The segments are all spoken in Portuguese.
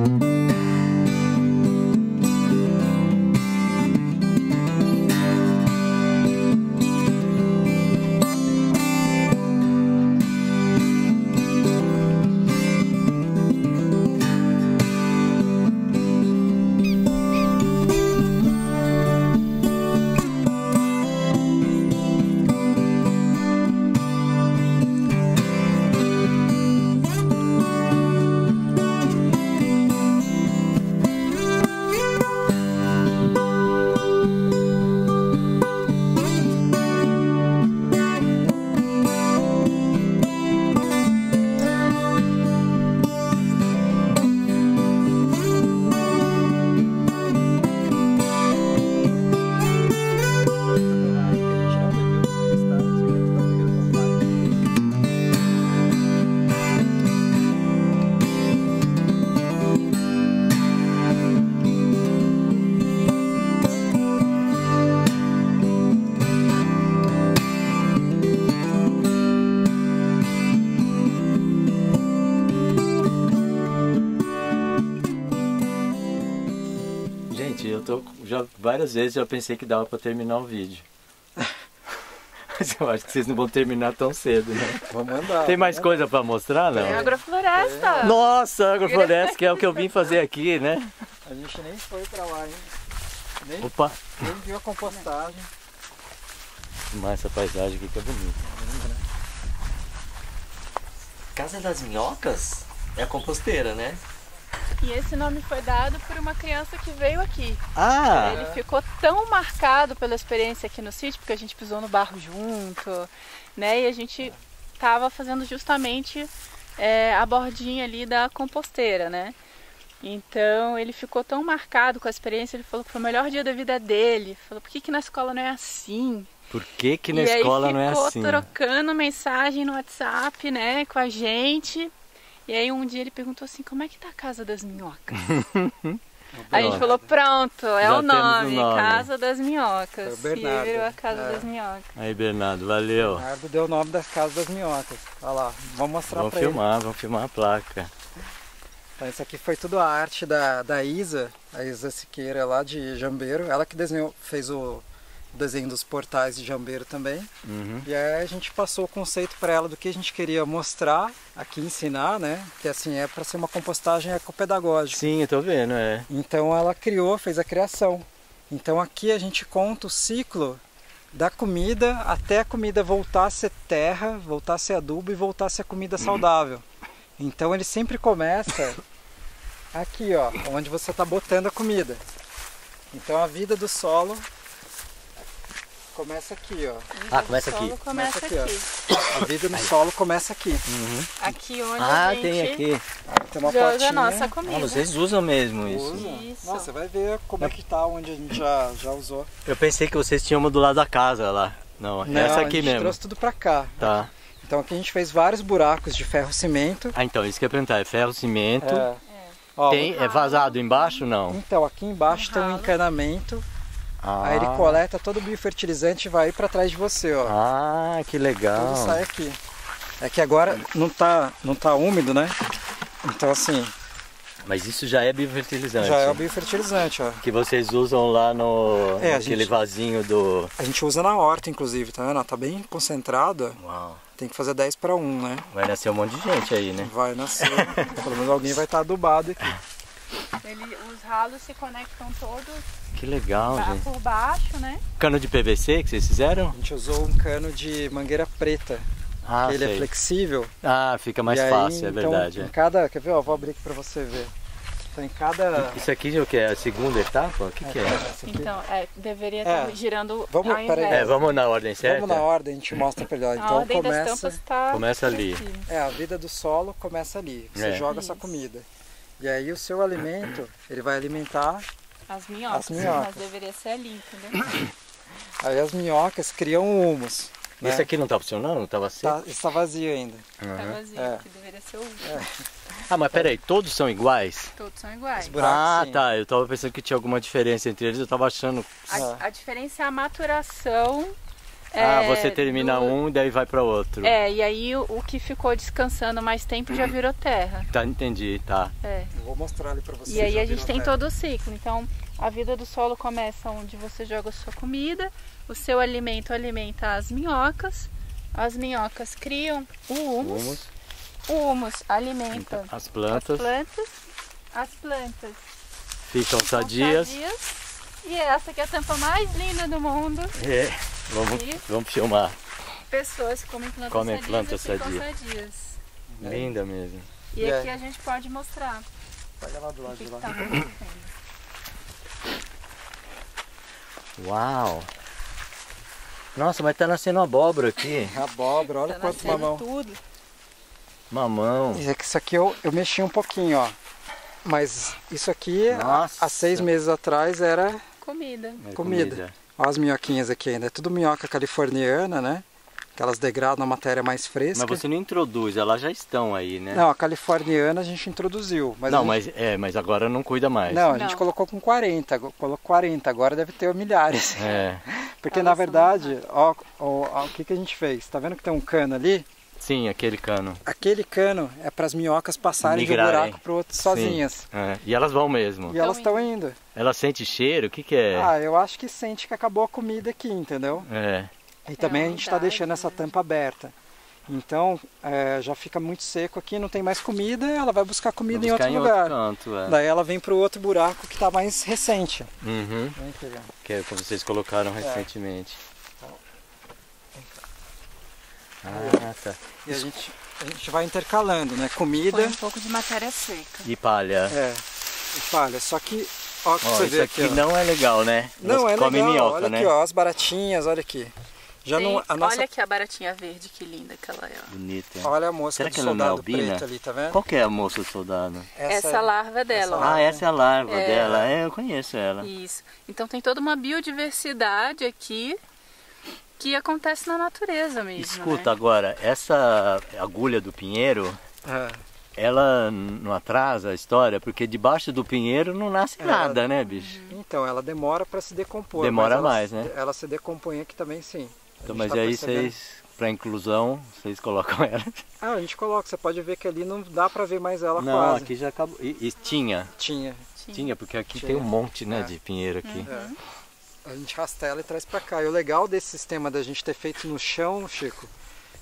Gente, várias vezes já pensei que dava pra terminar o vídeo. Mas eu acho que vocês não vão terminar tão cedo, né? Vamos andar. Tem mais coisa pra mostrar, não? É agrofloresta. Nossa, agrofloresta, que é o que eu vim fazer aqui, né? A gente nem foi pra lá ainda. Nem, Opa, nem viu a compostagem. mas essa paisagem aqui que é bonita. Casa das Minhocas é a composteira, né? E esse nome foi dado por uma criança que veio aqui. Ah, Ele ficou tão marcado pela experiência aqui no sítio, porque a gente pisou no barro junto, né? E a gente tava fazendo justamente é, a bordinha ali da composteira, né? Então ele ficou tão marcado com a experiência, ele falou que foi o melhor dia da vida dele. Falou, por que, que na escola não é assim? por que que na e escola não é ficou assim? trocando mensagem no WhatsApp, né, com a gente. E aí um dia ele perguntou assim, como é que tá a casa das minhocas? a gente Pronto. falou, pronto, é Já o nome, nome. Casa das É Minhocas. o Bernardo. E virou a Casa É. das Minhocas. Aí, Bernardo, valeu. Bernardo deu o nome das casas das minhocas. Olha lá, vamos mostrar Vamos pra ele. filmar, vamos filmar a placa. Então isso aqui foi tudo a arte da, da Isa, a Isa Siqueira lá de Jambeiro. Ela que desenhou, fez o desenho dos portais de Jambeiro também. Uhum. E aí a gente passou o conceito para ela do que a gente queria mostrar, aqui ensinar, né? Que assim é para ser uma compostagem ecopedagógica. Sim, eu tô vendo, é. Então ela criou, fez a criação. Então aqui a gente conta o ciclo da comida até a comida voltar a ser terra, voltar a ser adubo e voltar a ser comida saudável. Então ele sempre começa aqui, ó, onde você está botando a comida. Então a vida do solo começa aqui, ó. Ah, começa aqui. começa Começa aqui. aqui, A vida no solo começa aqui. Aqui onde Ah, a gente tem aqui. Tem uma joga a potinha. nossa comida. Ah, vocês usam mesmo isso. Usa. Isso. Nossa, você vai ver como é que tá onde a gente já, já usou. Eu pensei que vocês tinham uma do lado da casa lá. Não, Não, essa a aqui gente mesmo. trouxe tudo pra cá. Tá. Então aqui a gente fez vários buracos de ferro cimento. Ah, então, isso que eu ia perguntar. É ferro, cimento. É. Ó, Tem, é vazado embaixo não? Então aqui embaixo Um tem um encanamento. Ah, Aí ele coleta todo o biofertilizante e vai para trás de você, ó. Ah, que legal. Tudo sai aqui. É que agora não tá, não tá úmido, né? Então assim, Mas isso já é biofertilizante. já é o biofertilizante, ó. Que vocês usam lá no É, a naquele gente- vasinho do. A gente usa na horta, inclusive, tá vendo? Ó, Tá bem concentrado. ó. Uau. Tem que fazer 10 para 1, né? Vai nascer um monte de gente aí, né? Vai nascer. Pelo menos alguém vai estar adubado aqui. Ele- os ralos se conectam todos Que legal, ba- gente. por baixo, né? Cano de PVC que vocês fizeram? A gente usou um cano de mangueira preta, Ah, que ele é sei. flexível. Ah, fica mais E aí, fácil, é então, verdade. Em é. cada, quer ver? Ó, vou abrir aqui para você ver. Então em cada Isso aqui é o que? É a segunda etapa? O que, que é? Aqui. Então, é, deveria É. estar girando Vamos- ao invés. É, vamos na ordem certa? Vamos na ordem, a gente mostra pra ele. ó. a Então ordem das começa. tampas está começa ali. É, a vida do solo começa ali. Você É. joga sua Isso. comida. E aí o seu alimento, ele vai alimentar. As minhocas, As minhocas. mas deveria ser ali, entendeu? Aí as minhocas criam um humus. Né? Esse aqui não tá funcionando? Não tava seco? Tá, está vazio ainda. Tá vazio, É. que deveria ser o Ah, mas peraí, todos são iguais? Todos são iguais. Os buracos, ah, sim. tá. Eu tava pensando que tinha alguma diferença entre eles. Eu tava achando. É. A, a diferença é a maturação Ah, É, você termina do- um e daí vai para outro. É, e aí o, o que ficou descansando mais tempo já virou terra. Tá, entendi, tá. É. Eu vou mostrar ali pra vocês. E aí a gente tem terra. todo o ciclo. Então, a vida do solo começa onde você joga a sua comida, o seu alimento alimenta as minhocas, as minhocas criam o humus, Humus, o humus alimenta então, as as plantas plantas, as plantas ficam sadias. sadias, e essa que é a tampa mais linda do mundo. É, vamos, E- vamos filmar. Pessoas que comem plantas Comem sadias plantas e ficam sadias. sadias. Linda mesmo. E E aqui a gente pode mostrar Pega lá do lado de lá. acontecendo. Uau! Nossa, mas tá nascendo abóbora aqui. Abóbora, olha Tá quanto mamão. tudo. Mamão. Isso aqui, isso aqui eu, eu mexi um pouquinho, ó. Mas isso aqui, há seis meses atrás, era Comida. É Comida. Ó as minhoquinhas aqui ainda. É tudo minhoca californiana, né? Que elas degradam a matéria mais fresca. Mas você não introduz, elas já estão aí, né? Não, a californiana a gente introduziu. Mas não, gente... mas é, mas agora não cuida mais. Não, a Não. gente colocou com 40, go- colocou 40, agora deve ter milhares. É. Porque Elas na verdade, ó, ó, ó, o que, que a gente fez? Tá vendo que tem um cano ali? Sim, aquele cano. Aquele cano é para as minhocas passarem de um Migrarem. buraco pro outro sozinhas. É, E elas vão mesmo. E elas Tão estão indo. Ela sente cheiro? O que que é? Ah, eu acho que sente que acabou a comida aqui, entendeu? É. E também a a gente está deixando essa tampa aberta. Então é, já fica muito seco aqui, não tem mais comida, ela vai buscar comida Vou em buscar outro lugar. canto, é. Daí ela vem pro outro buraco que está mais recente. Uhum. Que é o que vocês colocaram recentemente. Ah, tá. E a gente, a gente vai intercalando, né? Comida Põe um pouco de matéria seca. E palha. é, e palha. Só que, ó, que Ó, você isso vê aqui aqui, ó. não é legal, né? Não, é comem legal. minhoca, olha né? aqui, ó, as baratinhas, olha aqui. Já Tem- não, a nossa, Olha aqui a baratinha verde, que linda que ela é. ó. Bonita. olha a mosca Será do que ela não é soldado albina? preto ali, tá vendo? Qual que é a moça soldado? Essa, larva é dela, ó. essa Ah, essa é a larva É. dela. É, eu conheço ela. Isso. Então tem toda uma biodiversidade aqui que acontece na natureza mesmo. Escuta, né? agora, essa agulha do pinheiro, É. ela não atrasa a história? Porque debaixo do pinheiro não nasce É. nada, né, bicho? Então, ela demora para se decompor. Demora mas ela- mais, né? Ela se decompõe aqui também, sim. Então, mas tá aí vocês, pra inclusão, vocês colocam ela. Ah, a gente coloca, você pode ver que ali não dá para ver mais ela Não, quase. aqui já acabou. E, e tinha, Tinha. Sim. tinha, porque aqui Tinha. tem um monte, né, É. de pinheiro aqui. Uhum. A gente rastela e traz para cá. E o legal desse sistema da gente ter feito no chão, Chico,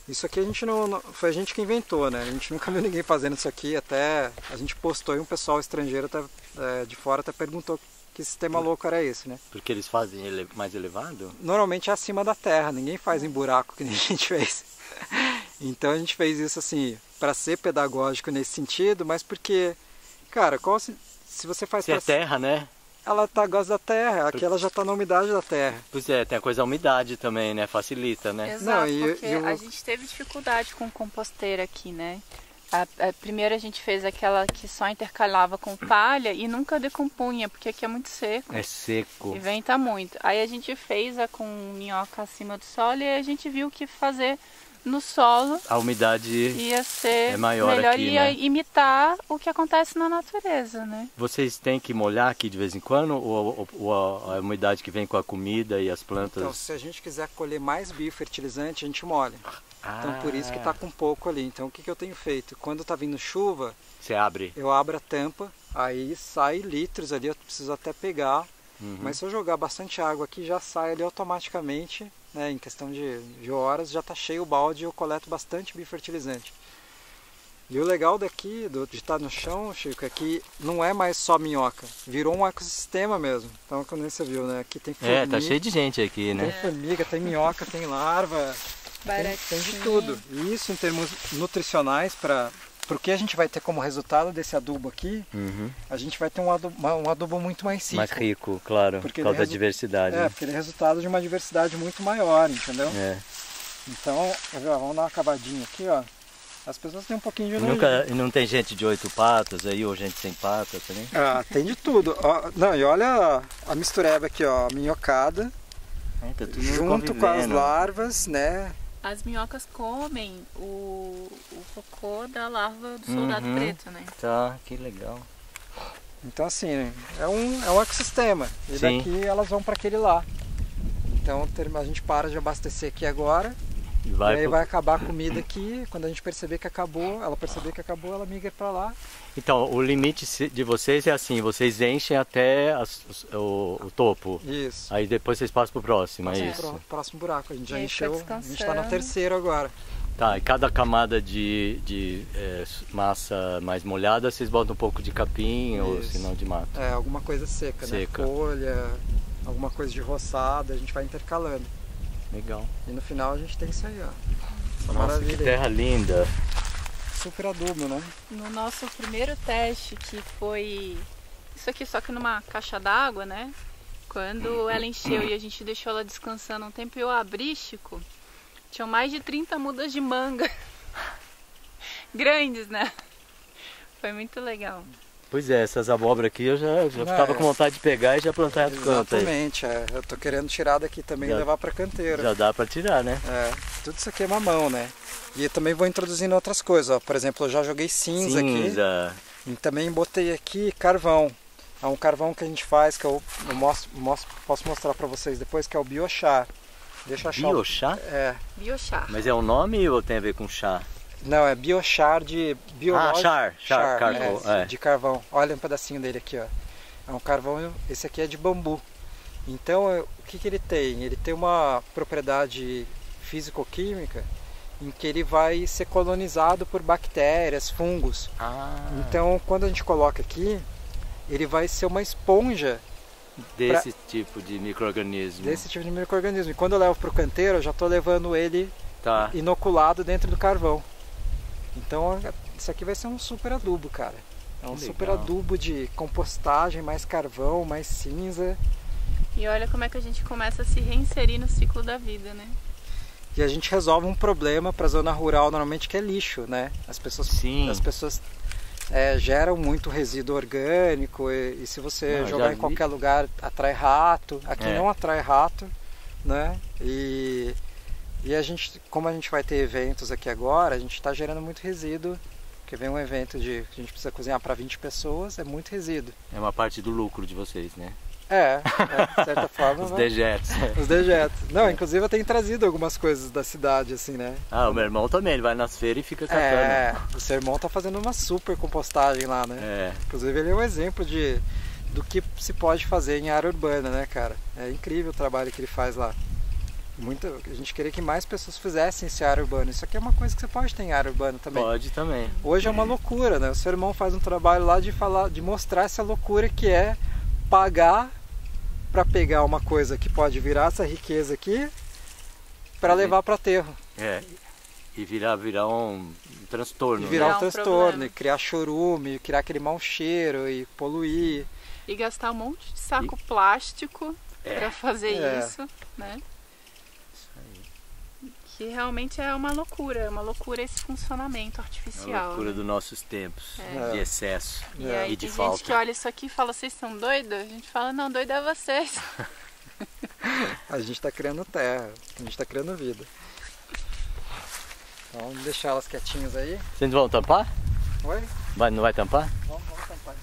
isso aqui a gente não, não- foi a gente que inventou, né? A gente nunca viu ninguém fazendo isso aqui, até a gente postou e um pessoal estrangeiro até, é, de fora até perguntou que sistema louco era esse, né? Porque eles fazem ele mais elevado? Normalmente é acima da terra, ninguém faz em buraco que nem a gente fez. Então a gente fez isso assim, para ser pedagógico nesse sentido, mas porque, cara, qual se, se você faz Se é pra- terra, né? Ela tá gosta da terra, aqui ela já tá na umidade da terra. Pois é, tem a coisa da umidade também, né? Facilita, né? Exato, Não, e- porque e o- a gente teve dificuldade com composteira aqui, né? A, a- primeiro a gente fez aquela que só intercalava com palha e nunca decompunha, porque aqui é muito seco É seco. e venta muito. Aí a gente fez a com minhoca acima do solo e a gente viu que fazer no solo A umidade. ia ser É maior melhor aqui, ia né? imitar o que acontece na natureza, né? Vocês têm que molhar aqui de vez em quando? Ou, ou- ou a, a umidade que vem com a comida e as plantas? Então, se a gente quiser colher mais biofertilizante, a gente molha. Então, por isso que Ah, tá com pouco ali. Então, o que, que eu tenho feito? Quando tá vindo chuva, Você abre. eu abro a tampa, aí sai litros ali, eu preciso até pegar. Uhum. Mas se eu jogar bastante água aqui, já sai ali automaticamente, né, em questão de, de horas, já está cheio o balde e eu coleto bastante biofertilizante. E o legal daqui, do, de estar no chão, Chico, é que não é mais só minhoca, virou um ecossistema mesmo. Então, como você viu, né, aqui tem formiga, É, tá cheio de gente aqui, tem né? formiga, tem minhoca, tem larva, tem, tem de tudo. E isso em termos nutricionais, para o que a gente vai ter como resultado desse adubo aqui, Uhum. a gente vai ter um adubo, um adubo muito mais rico. Mais rico, claro, Porque por causa da diversidade. É, né? porque ele é resultado de uma diversidade muito maior, entendeu? É. Então, vamos dar uma cavadinha aqui, ó. As pessoas têm um pouquinho de nojo. Nunca, e não tem gente de oito patas aí, ou gente sem patas também? Ah, tem de tudo. Ó, não, e olha a mistureba aqui, ó, a minhocada, É, tá tudo junto com as larvas, né? As minhocas comem o, o cocô da larva do soldado Uhum. preto, né? Tá, que legal. Então, assim, é um, é um eccosistema. E Sim. daqui elas vão para aquele lá. Então a gente para de abastecer aqui agora. E e vai aí pro- vai acabar a comida aqui. Quando a gente perceber que acabou, ela perceber que acabou, ela migra para lá. Então, o limite de vocês é assim, vocês enchem até as- o, o topo. Isso. Aí depois vocês passam pro próximo, é Próximo isso? buro- Próximo buraco. A gente já E encheu. A gente tá no terceiro agora. Tá, e cada camada de, de é, massa mais molhada, vocês botam um pouco de capim ou Isso. sinal de mato. É, alguma coisa seca, Seca. né? Folha, alguma coisa de roçada, a gente vai intercalando. Legal. E no final a gente tem isso aí, ó. Essa Nossa, maravilha que aí. terra linda. Super adubo, né? No nosso primeiro teste, que foi isso aqui só que numa caixa d'água, né? Quando ela encheu e a gente deixou ela descansando um tempo e eu abri, Chico, tinham mais de 30 mudas de manga. Grandes, né? Foi muito legal. Pois é, essas abóboras aqui eu já, já Não, ficava é. com vontade de pegar e já plantar no canto. Exatamente, é. Eu tô querendo tirar daqui também e Já- levar pra canteira. Já dá pra tirar, né? É, tudo isso aqui é mamão, né? E eu também vou introduzindo outras coisas, ó. Por exemplo, eu já joguei cinza, aqui. Cinza. E também botei aqui carvão. É um carvão que a gente faz, que eu, eu mostro, mostro- posso mostrar pra vocês depois, que é o biochar. Deixa eu achar. Biochá? É. Biochar. Mas é um nome ou tem a ver com chá? Não, é biochar de biológico. Ah, char, char, carvão, é, é. De carvão. Olha um pedacinho dele aqui, ó. É um carvão, esse aqui é de bambu. Então, é, o que, que ele tem? Ele tem uma propriedade físico-química em que ele vai ser colonizado por bactérias, fungos. Ah, Então, quando a gente coloca aqui, ele vai ser uma esponja desse tipo de micro-organismo. desse tipo de microorganismo. E quando eu levo para o canteiro, eu já estou levando ele Tá. inoculado dentro do carvão. Então, isso aqui vai ser um super adubo, cara. É um super adubo de compostagem, mais carvão, mais cinza. E olha como é que a gente começa a se reinserir no ciclo da vida, né? E a gente resolve um problema para a zona rural normalmente que é lixo, né? As pessoas, Sim. as pessoas é, geram muito resíduo orgânico e, e se você Não, jogar em qualquer lugar atrai rato. Aqui É. não atrai rato, né? E, e a gente, como a gente vai ter eventos aqui agora, a gente está gerando muito resíduo. Porque vem um evento de que a gente precisa cozinhar para 20 pessoas, é muito resíduo. É uma parte do lucro de vocês, né? É, é, de certa forma. Os vai- dejetos. Os dejetos. Não, inclusive eu tenho trazido algumas coisas da cidade, assim, né? Ah, o meu irmão também, ele vai nas feiras e fica catando. É, o seu irmão tá fazendo uma super compostagem lá, né? É. Inclusive ele é um exemplo de do que se pode fazer em área urbana, né, cara? É incrível o trabalho que ele faz lá. Muito, a gente queria que mais pessoas fizessem esse área urbana. Isso aqui é uma coisa que você pode ter em área urbana também. Pode também. Hoje é uma loucura, né? O seu irmão faz um trabalho lá de falar, de mostrar essa loucura que é pagar para pegar uma coisa que pode virar essa riqueza aqui para Uhum. levar para aterro. É. E virar, virar um transtorno. E virar né? Virar um um transtorno, e criar chorume, criar aquele mau cheiro e poluir. E gastar um monte de saco plástico pra fazer É. isso, né? Que realmente é uma loucura, é uma loucura esse funcionamento É a artificial. loucura né? dos nossos tempos. É. De excesso. E É. aí E de tem falta. gente que olha isso aqui e fala, vocês são doidos? A gente fala, não, doido é vocês. A gente está criando terra, a gente está criando vida. Então vamos deixar elas quietinhas aí. Vocês vão tampar? Oi? Vai, não vai tampar? Vamos, vamos tampar.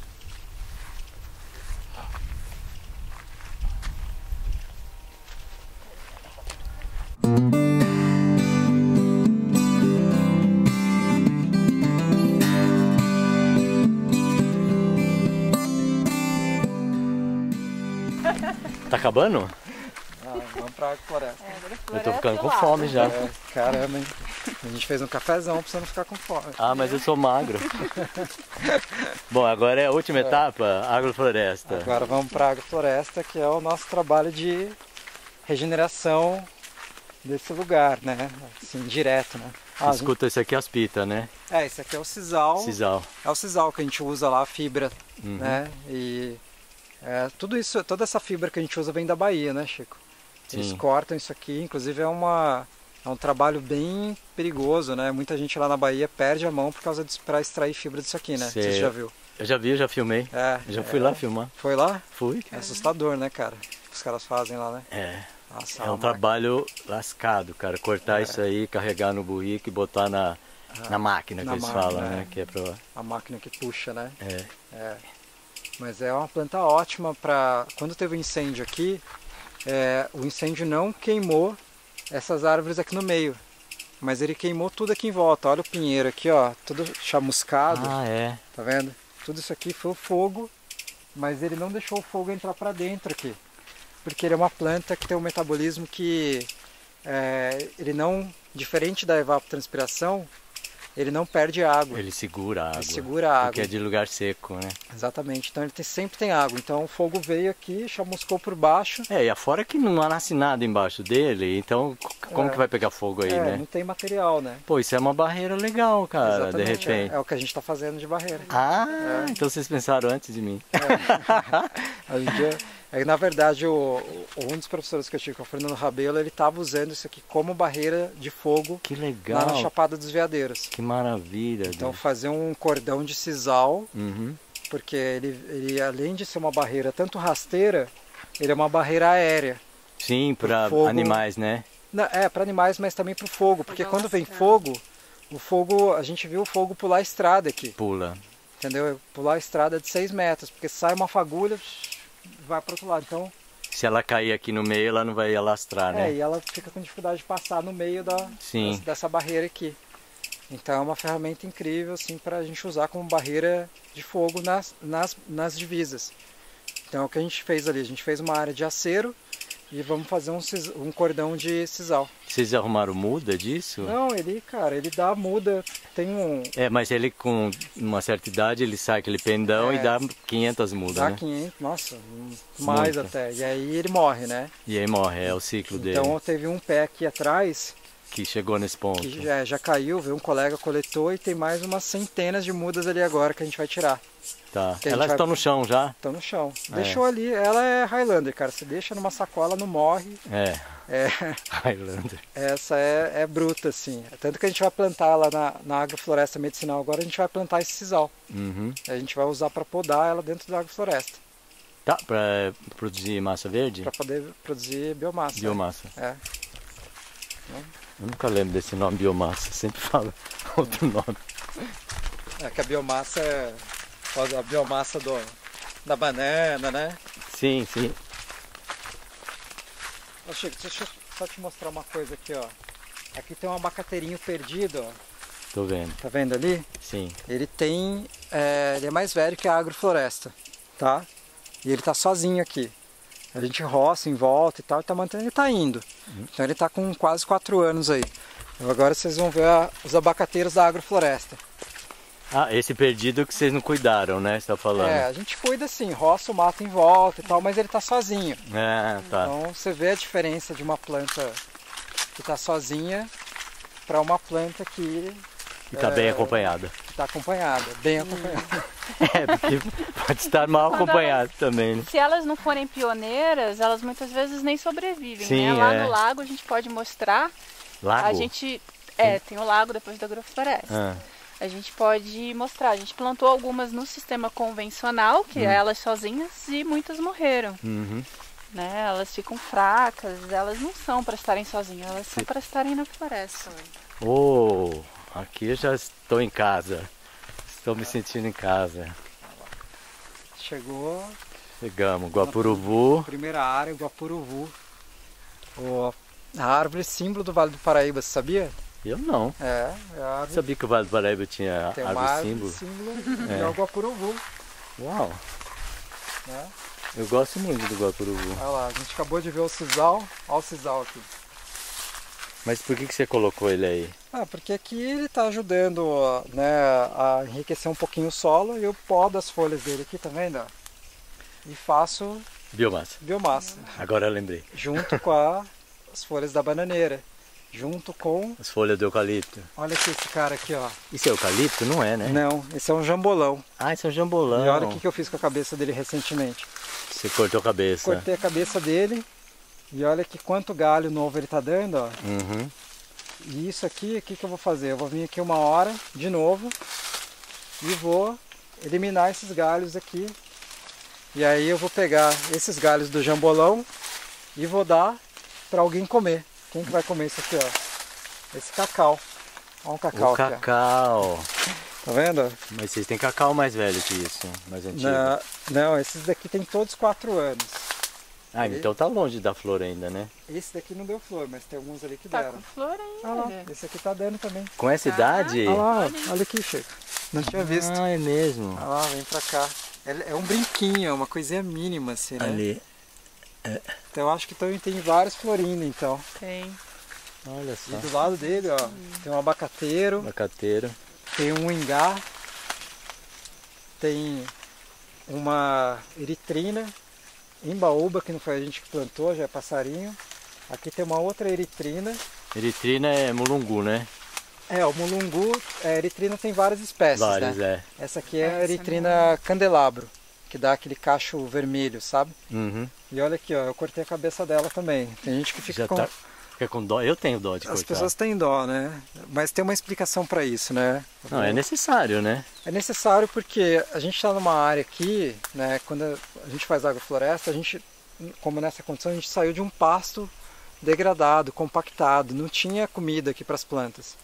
Tá acabando? Ah, vamos pra agrofloresta. Eu tô ficando com fome já. É, caramba, hein? A gente fez um cafezão pra você não ficar com fome. Ah, mas eu sou magro. Bom, agora é a última etapa, agrofloresta. Agora vamos para a agrofloresta, que é o nosso trabalho de regeneração desse lugar, né? Assim, direto, né? Ah, a gente- Escuta, esse aqui é as pitas, né? É, esse aqui é o sisal. Sisal. É o sisal que a gente usa lá, a fibra, Uhum. né? E é, tudo isso, toda essa fibra que a gente usa vem da Bahia, né, Chico? Eles Sim. cortam isso aqui, inclusive é uma é um trabalho bem perigoso, né? Muita gente lá na Bahia perde a mão por causa disso para extrair fibra disso aqui, né? Sei. Você já viu? Eu já vi, eu já filmei. É. Já é- fui lá filmar. Foi lá? Fui. É assustador, né, cara? O que os caras fazem lá, né? É. Nossa, É um trabalho lascado, cara. Cortar É. isso aí, carregar no burrico e botar na, na máquina que na eles máquina, falam, é. né? Que é pra. a máquina que puxa, né? É. É. Mas é uma planta ótima para quando teve um incêndio aqui, é, o incêndio não queimou essas árvores aqui no meio, mas ele queimou tudo aqui em volta. Olha o pinheiro aqui, ó, tudo chamuscado, Ah, é. tá vendo? Tudo isso aqui foi o fogo, mas ele não deixou o fogo entrar para dentro aqui, porque ele é uma planta que tem um metabolismo que é, ele não, diferente da evapotranspiração, ele não perde água. Ele segura a água. Ele segura a Porque água. é de lugar seco, né? Exatamente. Então ele tem- sempre tem água. Então o fogo veio aqui, chamuscou por baixo. É, e afora que não nasce nada embaixo dele, então como É. que vai pegar fogo aí, é, né? não tem material, né? Pô, isso é uma barreira legal, cara, de Exatamente, repente. É, é o que a gente está fazendo de barreira. Ah, então vocês pensaram antes de mim. A gente, é, na verdade, o, um dos professores que eu tive, que é o Fernando Rabelo, ele estava usando isso aqui como barreira de fogo Que lá na legal. Chapada dos Veadeiros. Que maravilha. Então Deus. fazer um cordão de sisal, Uhum. porque ele, ele além de ser uma barreira tanto rasteira, ele é uma barreira aérea. Sim, para animais, né? Não, é, para animais, mas também para o fogo, porque Fogo quando vem fogo, o fogo, a gente viu o fogo pular a estrada aqui, Pula. entendeu? Pular a estrada de 6 metros, porque sai uma fagulha vai para outro lado. Então, Se ela cair aqui no meio, ela não vai alastrar, é, né? e ela fica com dificuldade de passar no meio da, Sim. dessa- barreira aqui. Então é uma ferramenta incrível assim para a gente usar como barreira de fogo nas, nas, nas divisas. Então o que a gente fez ali, a gente fez uma área de acero e vamos fazer um, sis- um cordão de sisal. Vocês arrumaram muda disso? Não, ele, cara, ele dá muda, tem um, É, mas ele com uma certa idade, ele sai aquele pendão É. e dá 500 mudas, dá né? 500, nossa, mais Muita. até. E aí ele morre, né? E aí morre, é o ciclo dele. Então teve um pé aqui atrás Que chegou nesse ponto. que já, já caiu, veio um colega coletou e tem mais umas centenas de mudas ali agora que a gente vai tirar. Tá. Elas vai- estão no chão já? Estão no chão. É. Deixou ali, ela é Highlander, cara. Você deixa numa sacola, não morre. É. É, Highlander. essa é, é bruta, assim. Tanto que a gente vai plantar lá na, na agrofloresta medicinal agora, a gente vai plantar esse sisal. Uhum. A gente vai usar para podar ela dentro da agrofloresta, Tá, pra produzir massa verde? para poder produzir biomassa. Biomassa. É. Eu nunca lembro desse nome biomassa, sempre falo outro nome. É que a biomassa é a biomassa do, da banana, né? Sim, sim. Ô Chico, deixa eu só te mostrar uma coisa aqui, ó. Aqui tem um abacateirinho perdido, ó. Tô vendo. Tá vendo ali? Sim. Ele tem. é, ele é mais velho que a agrofloresta, tá? E ele tá sozinho aqui. A gente roça em volta e tal, e tá mantendo, ele tá indo. Então ele tá com quase 4 anos aí. Então agora vocês vão ver a- os abacateiros da agrofloresta. Ah, esse perdido que vocês não cuidaram, né? Você tá falando. É, a gente cuida assim, roça o mato em volta e tal, mas ele tá sozinho. É, tá. Então você vê a diferença de uma planta que tá sozinha para uma planta que E tá bem é. acompanhada. está acompanhada, bem acompanhada. É, porque pode estar mal Quando acompanhado também, né? Se elas não forem pioneiras, elas muitas vezes nem sobrevivem, Sim, né? Lá é. no lago a gente pode mostrar. Lago? A gente. É, tem o lago depois da agrofloresta. Ah, A gente pode mostrar. A gente plantou algumas no sistema convencional, que é elas sozinhas, e muitas morreram. uhum. Né? Elas ficam fracas, elas não são para estarem sozinhas, elas são para estarem na floresta. Oh, aqui eu já estou em casa. Estou me sentindo em casa. Chegou Chegamos, Guapuruvu. primeira área, Guapuruvu. A árvore símbolo do Vale do Paraíba, você sabia? Eu não. É, é a árvore Sabia que o Vale do Paraíba tinha tem árvore árvore símbolo? símbolo, É. é o Guapuruvu. Uau, Né? eu gosto muito do Guapuruvu. Olha lá, a gente acabou de ver o sisal, olha o sisal aqui. Mas por que, que você colocou ele aí? Ah, porque aqui ele está ajudando né, a enriquecer um pouquinho o solo e eu podo as folhas dele aqui, tá vendo? ó? E faço Biomassa. biomassa, Agora eu lembrei. junto com a- as folhas da bananeira, junto com, As folhas do eucalipto. olha aqui esse cara aqui, ó. Isso é eucalipto? Não é, né? Não, esse é um jambolão. Ah, isso é um jambolão. E olha o que, que eu fiz com a cabeça dele recentemente. Você cortou a cabeça. Cortei a cabeça dele e olha que quanto galho novo ele tá dando, ó. Uhum. E isso aqui, o que, que eu vou fazer? Eu vou vir aqui uma hora de novo e vou eliminar esses galhos aqui. E aí eu vou pegar esses galhos do jambolão e vou dar para alguém comer. Quem que vai comer isso aqui, ó? Esse cacau. Olha um cacau O aqui, cacau. Tá vendo? Mas vocês têm cacau mais velho que isso, mais antigo. Na- não, esses daqui tem todos quatro anos. Ah, então tá longe da flor ainda, né? Esse daqui não deu flor, mas tem alguns ali que Tá deram. com flor ainda. Ah lá, esse aqui tá dando também. Com essa Ah, idade? Olha lá, Olha olha aqui, Chico. Não tinha visto. Ah, é mesmo. Olha lá, vem pra cá. É, é um brinquinho, é uma coisinha mínima assim, né? Ali. Então eu acho que também tem vários florindo, então. Tem. Olha E só. do lado dele, ó, tem um abacateiro, Abacateiro. tem um ingá, tem uma eritrina, embaúba, que não foi a gente que plantou, já é passarinho. Aqui tem uma outra eritrina. Eritrina é mulungu, né? É, o mulungu, a eritrina tem várias espécies, Vários, né? é. Essa aqui é a eritrina candelabro, que dá aquele cacho vermelho, sabe? Uhum. E olha aqui, ó, eu cortei a cabeça dela também. Tem gente que fica Já com... tá. Fica com dó. Eu tenho dó de As cortar. pessoas têm dó, né? Mas tem uma explicação para isso, né? Não, é necessário, né? É necessário porque a gente está numa área aqui, né? Quando a gente faz agrofloresta, a gente, como nessa condição, a gente saiu de um pasto degradado, compactado, não tinha comida aqui para as plantas.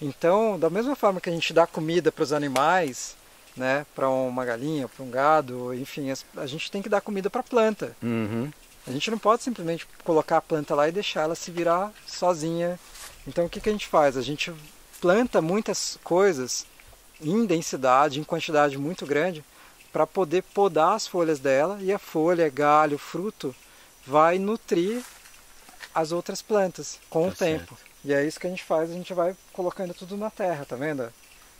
Então, da mesma forma que a gente dá comida para os animais, né? Para uma galinha, para um gado, enfim, a gente tem que dar comida para a planta. Uhum. A gente não pode simplesmente colocar a planta lá e deixar ela se virar sozinha. Então o que, que a gente faz? A gente planta muitas coisas em densidade, em quantidade muito grande, para poder podar as folhas dela e a folha, galho, fruto vai nutrir as outras plantas com Tá o tempo. E é isso que a gente faz, a gente vai colocando tudo na terra, tá vendo?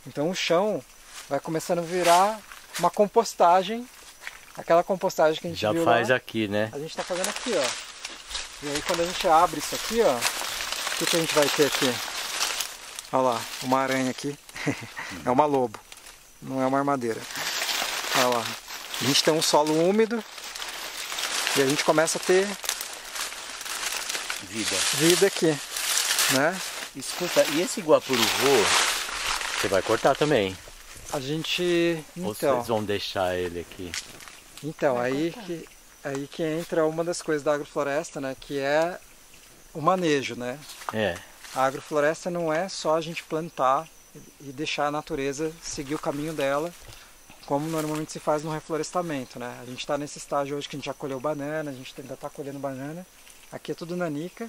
Então o chão vai começando a virar uma compostagem, aquela compostagem que a gente Já faz lá. aqui, né? A gente está fazendo aqui, ó. E aí quando a gente abre isso aqui, ó, o que, que a gente vai ter aqui? Olha lá, uma aranha aqui. é uma lobo, não é uma armadeira. Olha lá. A gente tem um solo úmido e a gente começa a ter Vida. vida aqui, né? Escuta, e esse guapuruvô, você vai cortar também? A gente. Ou Então, vocês vão deixar ele aqui? então Vai aí cortar. que, aí que entra uma das coisas da agrofloresta, né? Que é o manejo, né? É. A agrofloresta não é só a gente plantar e deixar a natureza seguir o caminho dela, como normalmente se faz no reflorestamento, né? A gente está nesse estágio hoje que a gente já colheu banana, a gente ainda está colhendo banana. Aqui é tudo nanica,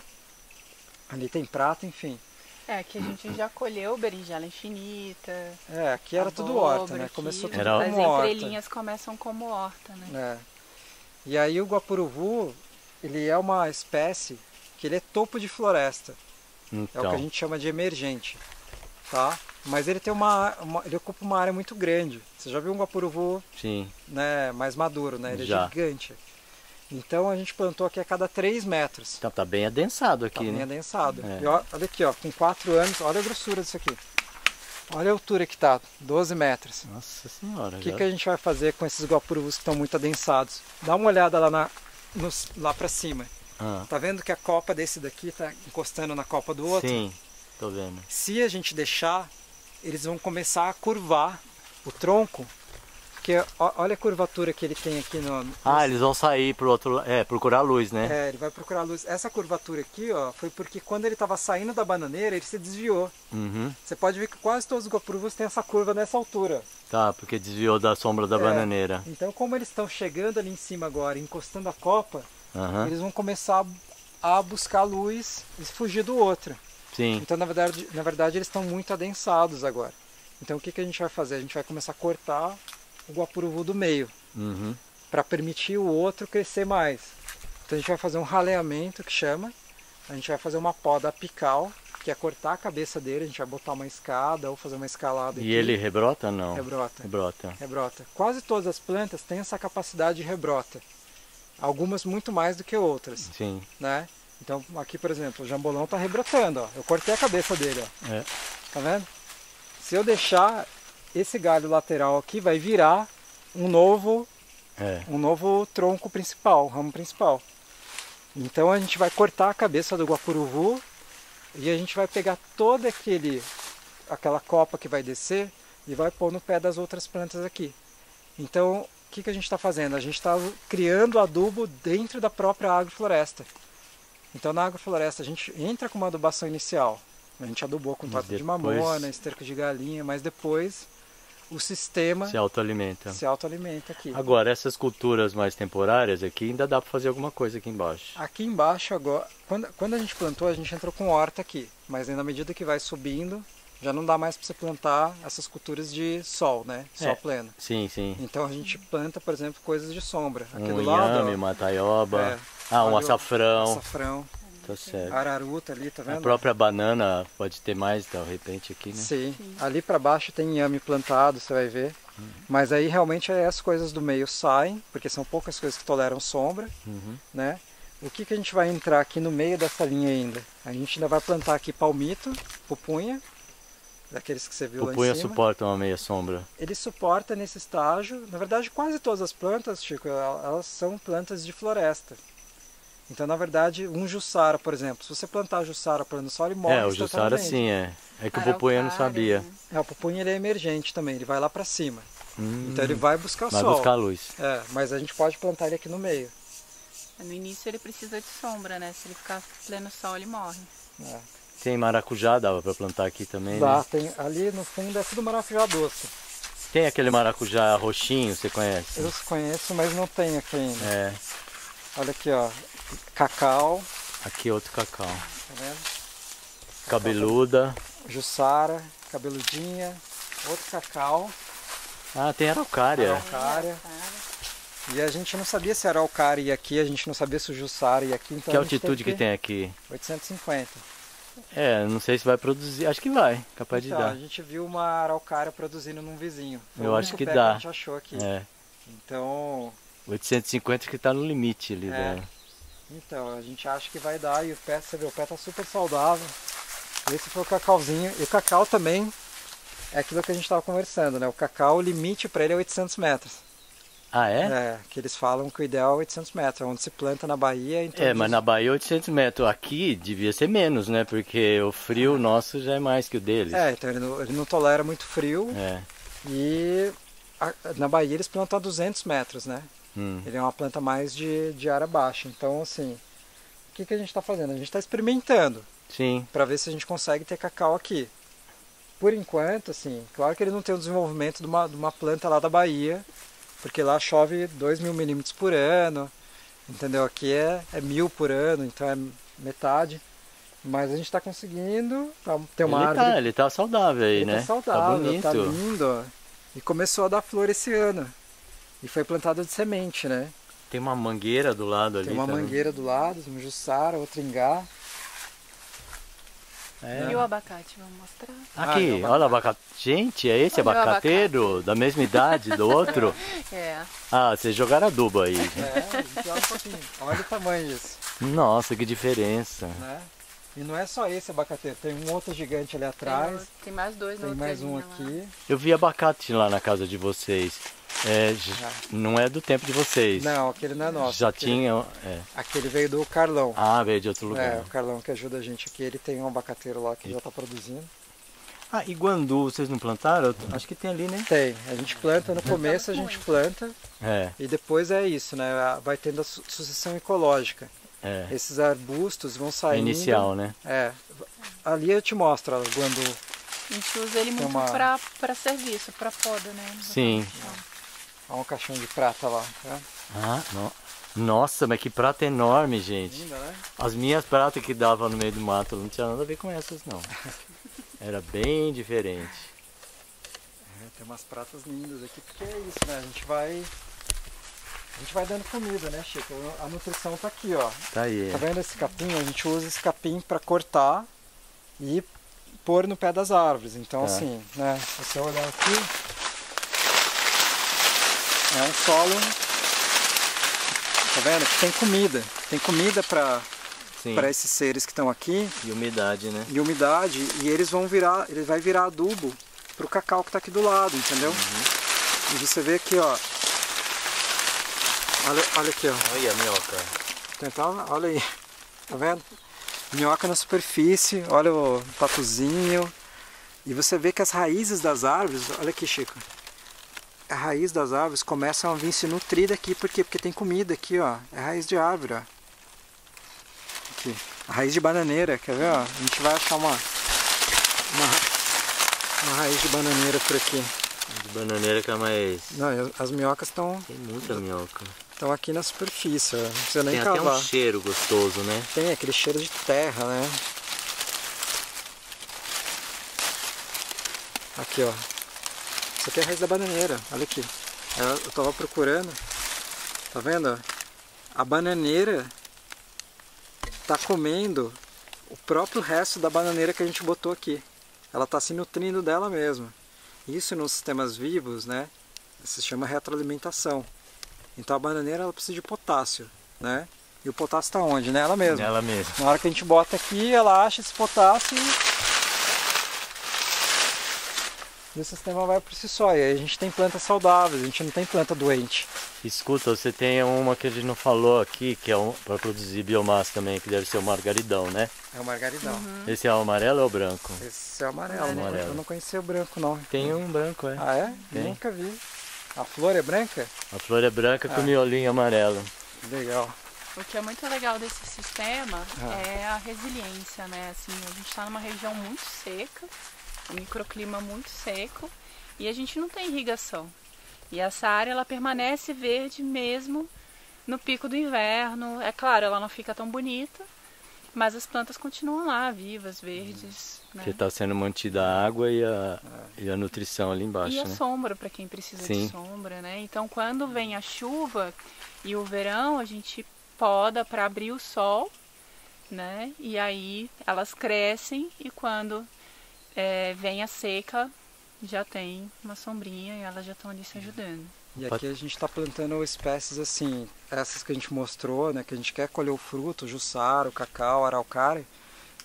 ali tem prata, enfim. É, que a gente já colheu berinjela infinita. É, aqui era tudo horta, né? Começou tudo Era- As como horta. entrelinhas começam como horta, né? É. E aí o guapuruvu, ele é uma espécie que ele é topo de floresta. É o que a Então, gente chama de emergente, tá? Mas ele tem uma, uma- ele ocupa uma área muito grande. Você já viu um guapuruvu, sim. né, mais maduro, né? Ele Já. é gigante. Então a gente plantou aqui a cada 3 metros. Então tá bem adensado Tá aqui, bem né? adensado. É. E ó, olha aqui, ó, com 4 anos, olha a grossura disso aqui. Olha a altura que tá, 12 metros. Nossa senhora. O que, já- que a gente vai fazer com esses guapuruvus que estão muito adensados? Dá uma olhada lá, na, nos- lá pra cima. Ah, Tá vendo que a copa desse daqui tá encostando na copa do outro? sim, tô vendo. Se a gente deixar, eles vão começar a curvar o tronco. Porque olha a curvatura que ele tem aqui no. no- Ah, eles vão sair pro outro lado. É, procurar luz, né? É, ele vai procurar luz. Essa curvatura aqui, ó, foi porque quando ele estava saindo da bananeira, ele se desviou. Uhum. Você pode ver que quase todos os guapuruvus têm essa curva nessa altura. Tá, porque desviou da sombra da É. bananeira. Então, como eles estão chegando ali em cima agora, encostando a copa, Aham. eles vão começar a a buscar luz e fugir do outro. Sim. Então, na verdade, na verdade eles estão muito adensados agora. Então, o que, que a gente vai fazer? A gente vai começar a cortar o guapuruvu do meio Uhum. para permitir o outro crescer mais. Então, a gente vai fazer um raleamento que chama. A gente vai fazer uma poda apical, que é cortar a cabeça dele. A gente vai botar uma escada ou fazer uma escalada. E aqui. ele rebrota não? rebrota. Rebrota. Rebrota. Quase todas as plantas têm essa capacidade de rebrota. Algumas muito mais do que outras, Sim. né? Então aqui, por exemplo, o jambolão está rebrotando, ó. Eu cortei a cabeça dele, ó. É. Tá vendo? Se eu deixar esse galho lateral aqui, vai virar um novo, É. um novo tronco principal, ramo principal. Então a gente vai cortar a cabeça do guapuruvu e a gente vai pegar toda aquele, aquela copa que vai descer e vai pôr no pé das outras plantas aqui. Então, o que, que a gente está fazendo? A gente está criando adubo dentro da própria agrofloresta. Então, na agrofloresta, a gente entra com uma adubação inicial. A gente adubou com torta de depois- mamona, esterco de galinha, mas depois o sistema Se autoalimenta. se autoalimenta aqui. Agora, essas culturas mais temporárias aqui, ainda dá para fazer alguma coisa aqui embaixo. Aqui embaixo agora, quando, quando a gente plantou, a gente entrou com horta aqui, mas na medida que vai subindo, já não dá mais para você plantar essas culturas de sol, né? Sol É. pleno. Sim, sim. Então a gente planta, por exemplo, coisas de sombra. Aqui Um do lado, inhame, uma taioba. É. Ah, um açafrão. açafrão, Tá certo. araruta ali, tá A vendo? própria banana pode ter mais, de repente, aqui, né? Sim. Ali para baixo tem inhame plantado, você vai ver. Uhum. Mas aí realmente aí as coisas do meio saem, porque são poucas coisas que toleram sombra, Uhum. né? O que, que a gente vai entrar aqui no meio dessa linha ainda? A gente ainda vai plantar aqui palmito, pupunha, daqueles que você viu lá Pupunha em cima. suporta uma meia sombra. Ele suporta nesse estágio, na verdade quase todas as plantas, Chico, el- elas são plantas de floresta. Então, na verdade, um jussara, por exemplo, se você plantar jussara plano sol, ele morre é, o Jussara sim, é. É que o Pupunha eu não Araucária, sabia. né? É, o pupunha ele é emergente também, ele vai lá para cima. Hum, Então ele vai buscar o vai sol. buscar a luz. É, mas a gente pode plantar ele aqui no meio. No início ele precisa de sombra, né? Se ele ficar pleno sol, ele morre. É. Tem maracujá, dava pra plantar aqui também, Dá, né? tem, ali no fundo é tudo maracujá doce. Tem aquele maracujá roxinho, você conhece? Eu conheço, mas não tem aqui ainda. É, Olha aqui, ó. Cacau, aqui outro cacau. tá vendo? Cabeluda. Jussara, cabeludinha, outro cacau, Ah, tem araucária. araucária. E a gente não sabia se a araucária ia aqui, a gente não sabia se o Jussara ia aqui. Então Que a altitude que teve tem aqui? 850. É, não sei se vai produzir. Acho que vai, capaz de Então, a dar. gente viu uma araucária produzindo num vizinho. Foi Eu acho que dá. a gente achou aqui. É. Então, 850 que tá no limite ali É. dela. Então, a gente acha que vai dar e o pé, você vê, o pé tá super saudável. Esse foi o cacauzinho. E o cacau também é aquilo que a gente estava conversando, né? O cacau, o limite para ele é 800 metros. Ah, é? É, que eles falam que o ideal é 800 metros, onde se planta na Bahia. Então É, mas na Bahia 800 metros. Aqui devia ser menos, né? Porque o frio nosso já é mais que o deles. É, então ele não, ele não tolera muito frio É. e a- na Bahia eles plantam a 200 metros, né? Hum. Ele é uma planta mais de, de área baixa. Então, assim, o que, que a gente está fazendo? A gente está experimentando. Sim. para ver se a gente consegue ter cacau aqui. Por enquanto, assim, claro que ele não tem o desenvolvimento de uma, de uma planta lá da Bahia, porque lá chove 2 mil milímetros por ano, entendeu? Aqui é, é mil por ano, então é metade. Mas a gente está conseguindo tá, ter uma ele, árvore tá, ele tá saudável aí, ele né? tá saudável, bonito. tá lindo. E começou a dar flor esse ano. E foi plantado de semente, né? Tem uma mangueira do lado ali. Tem uma também. mangueira do lado, um jussara, outro ingá. É. E o abacate, vamos mostrar? Aqui, Ah, olha o abacate. Gente, é esse Olha abacateiro da mesma idade do outro? É. Ah, vocês jogaram adubo aí. É, a gente olha um pouquinho. Olha o tamanho disso. Nossa, que diferença. né? E não é só esse abacateiro, tem um outro gigante ali Tem, atrás, o- tem mais dois tem mais um lá. aqui. Eu vi abacate lá na casa de vocês. É, não é do tempo de vocês. Não, aquele não é nosso. Já aquele, tinha. é. Aquele veio do Carlão. Ah, veio de outro lugar. É, o Carlão que ajuda a gente aqui, ele tem um abacateiro lá que já está produzindo. Ah, e guandu, vocês não plantaram? Acho que tem ali, né? Tem, a gente planta no começo, a gente planta É, e depois é isso, né? Vai tendo a su- sucessão ecológica. É. Esses arbustos vão saindo. inicial, né? É. Ali eu te mostro ó, o guandu. A gente usa ele muito uma- pra, pra serviço, pra poda, né? Sim. Olha um caixão de prata lá. Tá? Ah, no- Nossa, mas que prata enorme, gente. Linda, né? As minhas pratas que dava no meio do mato não tinha nada a ver com essas, não. Era bem diferente. É, tem umas pratas lindas aqui, porque é isso, né? A gente vai. A gente vai dando comida, né, Chico? A nutrição tá aqui, ó. Tá aí. Tá vendo esse capim? A gente usa esse capim para cortar e pôr no pé das árvores. Então, Tá. assim, né? Se você olhar aqui, é um solo. Tá vendo? Que tem comida. Tem comida para para esses seres que estão aqui E umidade, né? e umidade e eles vão virar, ele vai virar adubo pro cacau que tá aqui do lado, entendeu? E você vê aqui, ó. Olha, olha aqui, ó. Olha a minhoca. Tentar, olha aí. Tá vendo? Minhoca na superfície, olha o tatuzinho. E você vê que as raízes das árvores, olha aqui, Chico. A raiz das árvores começam a vir se nutrir daqui, por quê? Porque tem comida aqui, ó. É raiz de árvore, ó. Aqui. A raiz de bananeira, quer ver, ó? A gente vai achar uma, uma, uma raiz de bananeira por aqui. De bananeira que é mais. Não, as minhocas estão Tem muita minhoca. Estão aqui na superfície, não precisa nem Tem até cavar. um cheiro gostoso, né? Tem aquele cheiro de terra, né? Aqui, ó. Isso aqui é a raiz da bananeira, olha aqui. Eu eu tava procurando, tá vendo? A bananeira tá comendo o próprio resto da bananeira que a gente botou aqui. Ela tá se nutrindo dela mesma. Isso nos sistemas vivos, né? Se chama retroalimentação. Então a bananeira ela precisa de potássio, né? E o potássio está onde? Nela mesma. Ela mesma. Na hora que a gente bota aqui, ela acha esse potássio e e o sistema vai por si só. E aí a gente tem plantas saudáveis, a gente não tem planta doente. Escuta, você tem uma que a gente não falou aqui, que é um, para produzir biomassa também, que deve ser o margaridão, né? É o margaridão. Esse é o amarelo ou o branco? Esse é o amarelo, né? Amarelo. Eu não conhecia o branco não. Tem um branco, é. Ah é? Tem. Nunca vi. A flor é branca? A flor é branca com Ah. miolinho amarelo. Legal. O que é muito legal desse sistema Ah. é a resiliência, né? Assim, a gente está numa região muito seca, um microclima muito seco e a gente não tem irrigação. E essa área ela permanece verde mesmo no pico do inverno. É claro, ela não fica tão bonita, mas as plantas continuam lá, vivas, verdes. Né? Porque está sendo mantida a água e a, e a nutrição ali embaixo, E a né? sombra para quem precisa Sim. de sombra, né? Então, quando vem a chuva e o verão, a gente poda para abrir o sol, né? E aí elas crescem e quando é, vem a seca, já tem uma sombrinha e elas já estão ali se ajudando. E aqui a gente está plantando espécies assim, essas que a gente mostrou, né? Que a gente quer colher o fruto, jussara, o cacau, araucária.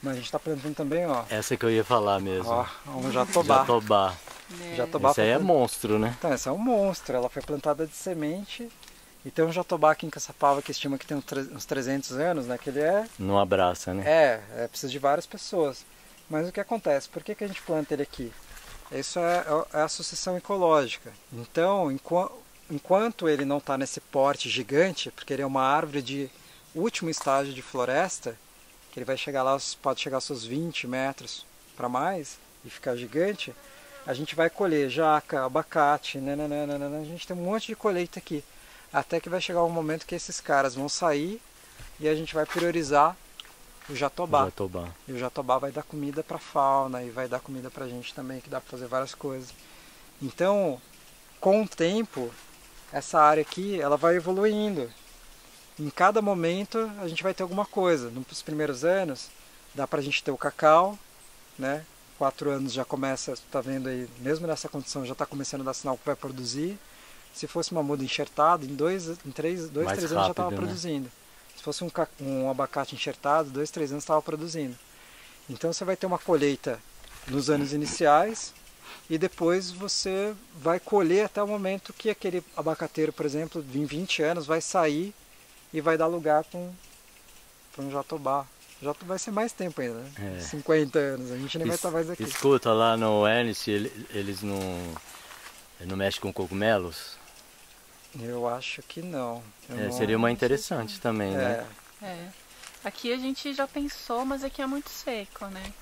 Mas a gente está plantando também, ó. Essa que eu ia falar mesmo. Ó, um jatobá. Jatobá. né? Jatobá Esse aí é monstro, né? Então, essa é um monstro. Ela foi plantada de semente. E tem um jatobá aqui em Caçapava que estima que tem uns tre- uns 300 anos, né? Que ele é... Não abraça, né? É, é precisa de várias pessoas. Mas o que acontece? Por que, que a gente planta ele aqui? Isso é, é a sucessão ecológica. Então, enqua- enquanto ele não está nesse porte gigante, porque ele é uma árvore de último estágio de floresta, que ele vai chegar lá, pode chegar aos seus 20 metros para mais e ficar gigante, a gente vai colher jaca, abacate, nananana, a gente tem um monte de colheita aqui. Até que vai chegar um momento que esses caras vão sair e a gente vai priorizar o jatobá. Jatobá. E o jatobá vai dar comida para fauna e vai dar comida para a gente também, que dá para fazer várias coisas. Então, com o tempo, essa área aqui ela vai evoluindo. Em cada momento a gente vai ter alguma coisa. Nos primeiros anos dá para a gente ter o cacau, né? Quatro anos já começa, está vendo aí, mesmo nessa condição já está começando a dar sinal que vai produzir. Se fosse uma muda enxertada, em dois, em três, dois Mais três anos já rápido, estava né? produzindo. Se fosse um, um abacate enxertado, dois, três anos estava produzindo. Então você vai ter uma colheita nos anos iniciais e depois você vai colher até o momento que aquele abacateiro, por exemplo, em 20 anos vai sair e vai dar lugar para um, pra um jatobá. Já vai ser mais tempo ainda, né? É. 50 anos, a gente nem vai Es- estar mais aqui. Escuta, lá no Ernest, ele- eles não, não mexem com cogumelos? Eu acho que não. É, não- seria uma interessante também, né? É, É. Aqui a gente já pensou, mas aqui é muito seco, né?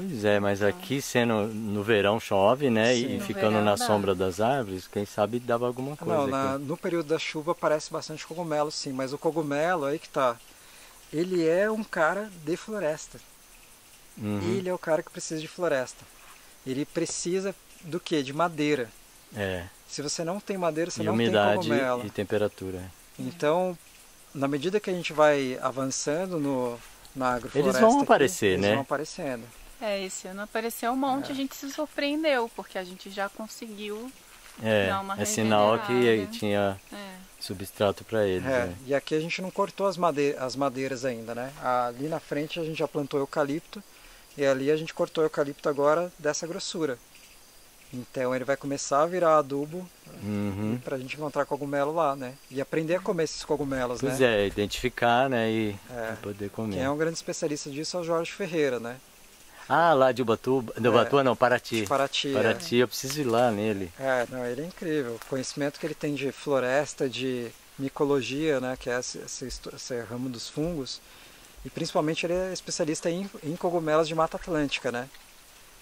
Pois é, mas aqui sendo no verão chove, né? Sim. E ficando verão na dá. sombra das árvores, quem sabe dava alguma coisa Não, aqui. na- no período da chuva aparece bastante cogumelo, sim, mas o cogumelo aí que tá. Ele é um cara de floresta. Uhum, Ele é o cara que precisa de floresta. Ele precisa do que? De madeira. É, Se você não tem madeira, você e não tem umidade cogumelo. e temperatura. Então, na medida que a gente vai avançando no, na agrofloresta... vão aqui, aparecer, eles né? vão aparecendo. É, esse ano apareceu um monte, a gente se surpreendeu, porque a gente já conseguiu. É, Dá uma é sinal que tinha É, substrato para eles. É, né? e aqui a gente não cortou as, made as madeiras ainda, né? Ali na frente a gente já plantou eucalipto e ali a gente cortou eucalipto agora dessa grossura. Então ele vai começar a virar adubo Uhum. para a gente encontrar cogumelo lá, né? E aprender a comer esses cogumelos, Pois né? é, identificar, né? E, É. e poder comer. Quem é um grande especialista disso é o Jorge Ferreira, né? Ah, lá de Ubatuba. De Ubatuba não, Paraty. De Paraty. é. Paraty, eu preciso ir lá nele. É, não, ele é incrível. O conhecimento que ele tem de floresta, de micologia, né, que é esse, esse, esse ramo dos fungos, e principalmente ele é especialista em, em cogumelos de Mata Atlântica, né?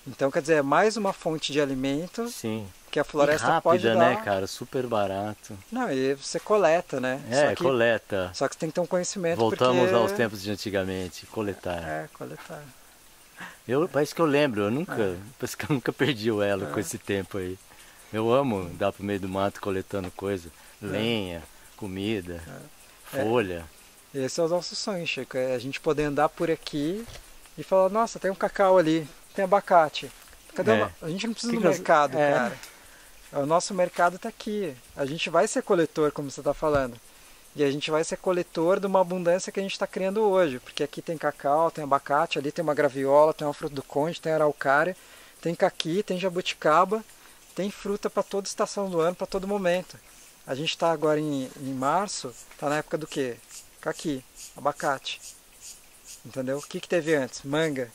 Então, quer dizer, é mais uma fonte de alimento Sim. Porque a E floresta pode rápida, dar... né, cara? Super barato. Não, e você coleta, né? É, só que, coleta. Só que você tem que ter um conhecimento Voltamos porque... aos tempos de antigamente, coletar. É, coletar. Eu, parece que eu lembro, eu nunca, É. parece que eu nunca perdi o elo com esse tempo aí. Eu amo dar pro meio do mato coletando coisa, lenha, comida, É. folha. Esse é o nosso sonho, Chico. É a gente poder andar por aqui e falar, nossa, tem um cacau ali, tem abacate. Cadê É. o... A gente não precisa Que do mercado, é. cara. O nosso mercado está aqui. A gente vai ser coletor, como você está falando. E a gente vai ser coletor de uma abundância que a gente está criando hoje. Porque aqui tem cacau, tem abacate, ali tem uma graviola, tem uma fruta do conde, tem araucária, tem caqui, tem jabuticaba, tem fruta para toda estação do ano, para todo momento. A gente está agora em, em março, está na época do quê? Caqui, abacate. Entendeu? O que, que teve antes? Manga.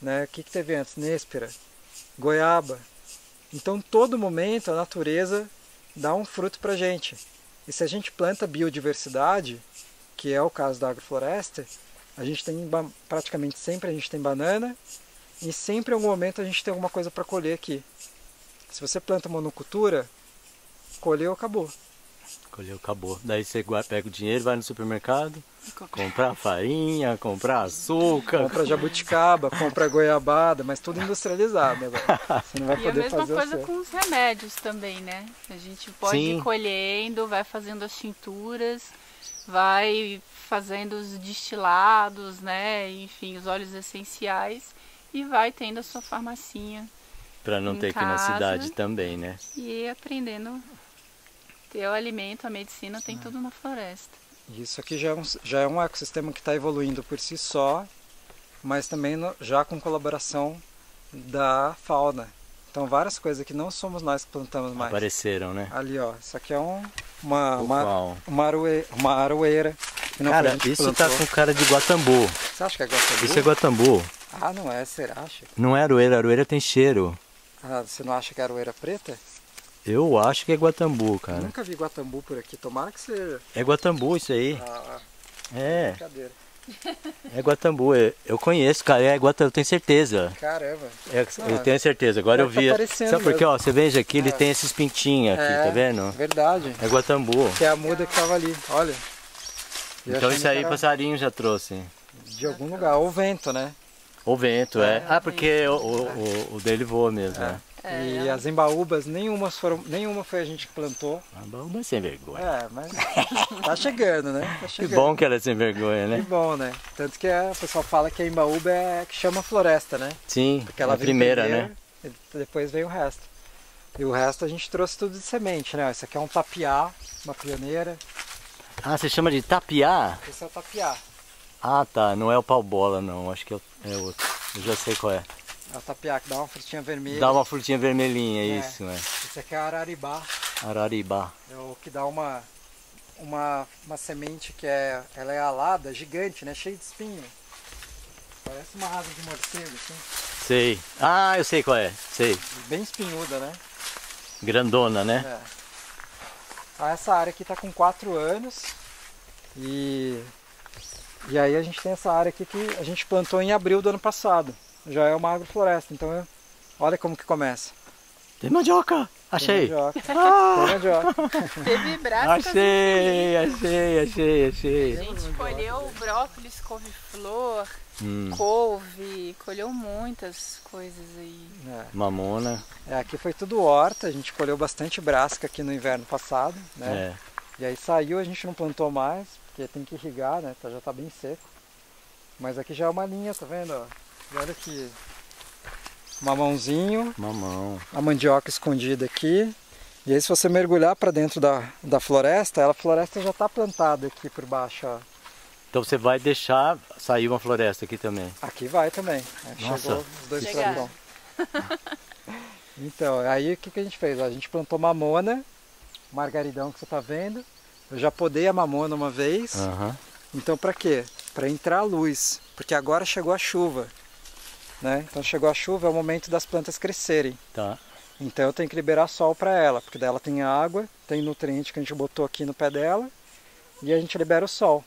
Né? O que, que teve antes? Néspera. Goiaba. Então, todo momento, a natureza dá um fruto para gente. E se a gente planta biodiversidade, que é o caso da agrofloresta, a gente tem praticamente sempre a gente tem banana e sempre em algum momento a gente tem alguma coisa para colher aqui. Se você planta monocultura, colheu, acabou. Colheu, acabou. Daí você pega o dinheiro, vai no supermercado, comprar farinha, comprar açúcar. Compra jabuticaba, compra goiabada, mas tudo industrializado agora. Você não vai E a poder mesma fazer coisa com os remédios também, né? A gente pode Sim. ir colhendo, vai fazendo as tinturas, vai fazendo os destilados, né? Enfim, os óleos essenciais e vai tendo a sua farmacinha Pra não Em ter aqui na casa. cidade também, né? e ir aprendendo. Ter o alimento, a medicina, tem tudo na floresta. Isso aqui já é um, já é um ecossistema que está evoluindo por si só, mas também no- já com colaboração da fauna. Então várias coisas que não somos nós que plantamos mais. Apareceram, né? Ali ó, isso aqui é um, uma, uma, uma, aroe, uma aroeira. Cara, isso tá plantou. com cara de Guatambu. Você acha que é guatambu? Isso é Guatambu. Ah, não é, será, Chico? Não é aroeira, aroeira tem cheiro. Ah, você não acha que é aroeira preta? Eu acho que é Guatambu, Eu cara. Nunca vi guatambu por aqui, tomara que seja. É Guatambu isso aí. Ah, É, brincadeira. é Guatambu. Eu- Eu conheço, cara. É Guatambu, eu tenho certeza. Caramba. É, Ah, eu tenho certeza. Agora eu que vi. tá Sabe por quê? Ó, você veja aqui, ele É. tem esses pintinhos aqui, É, tá vendo? Verdade. É Guatambu. Que é a muda que tava ali, olha. Eu Então isso aí era passarinho já trouxe. De algum lugar, ou vento, né? O vento, é. Ah, porque o, o, o- o dele voa mesmo, né? É, e as embaúbas, nenhuma, foram, nenhuma foi a gente que plantou. Bom, Mas sem vergonha. É, mas tá chegando, né? Tá Que chegando. bom que ela é sem vergonha, Que né? bom, né? Tanto que é, o pessoal fala que a embaúba é que chama floresta, né? Sim, Porque ela a vem primeira, primeiro, né? e depois vem o resto. E o resto a gente trouxe tudo de semente, né? Esse aqui é um tapiá, uma pioneira. Ah, você chama de tapiá? Esse é o tapiá. Ah, tá. Não é o pau bola, não. Acho que é é outro. Eu já sei qual é. É o tapiá que dá uma frutinha vermelha. Dá uma frutinha vermelhinha, É. isso, né? Esse aqui é araribá. Araribá. É o que dá uma, uma, uma semente que é, ela é alada, gigante, né? Cheia de espinho. Parece uma asa de morcego, assim. Sei. Ah, eu sei qual é. Sei. Bem espinhuda, né? Grandona, né? É. Ah, essa área aqui tá com 4 anos. E, e aí a gente tem essa área aqui que a gente plantou em abril do ano passado. Já é uma agrofloresta, então é- olha como que começa. Tem mandioca! Tem Achei! mandioca. Ah, Tem mandioca. Teve braços achei, achei, achei, A achei. gente colheu brócolis, couve-flor, Hum, couve, colheu muitas coisas aí. É. mamona. É, aqui foi tudo horta, a gente colheu bastante brasca aqui no inverno passado, né? É. E aí saiu, a gente não plantou mais, porque tem que irrigar, né? Tá- Já tá bem seco. Mas aqui já é uma linha, tá vendo? E olha aqui. Mamãozinho, Mamão. a mandioca escondida aqui. E aí se você mergulhar para dentro da, da floresta, ela, a floresta já tá plantada aqui por baixo, ó. Então você vai deixar sair uma floresta aqui também. Aqui vai também. né? Nossa. Chegou os dois Chegaram. Então, aí o que, que a gente fez? A gente plantou mamona, margaridão que você tá vendo. Eu já podei a mamona uma vez. Aham. Então para quê? Para entrar a luz, porque agora chegou a chuva. Né? Então chegou a chuva, é o momento das plantas crescerem. Tá. Então eu tenho que liberar sol para ela, porque dela tem água, tem nutriente que a gente botou aqui no pé dela e a gente libera o sol.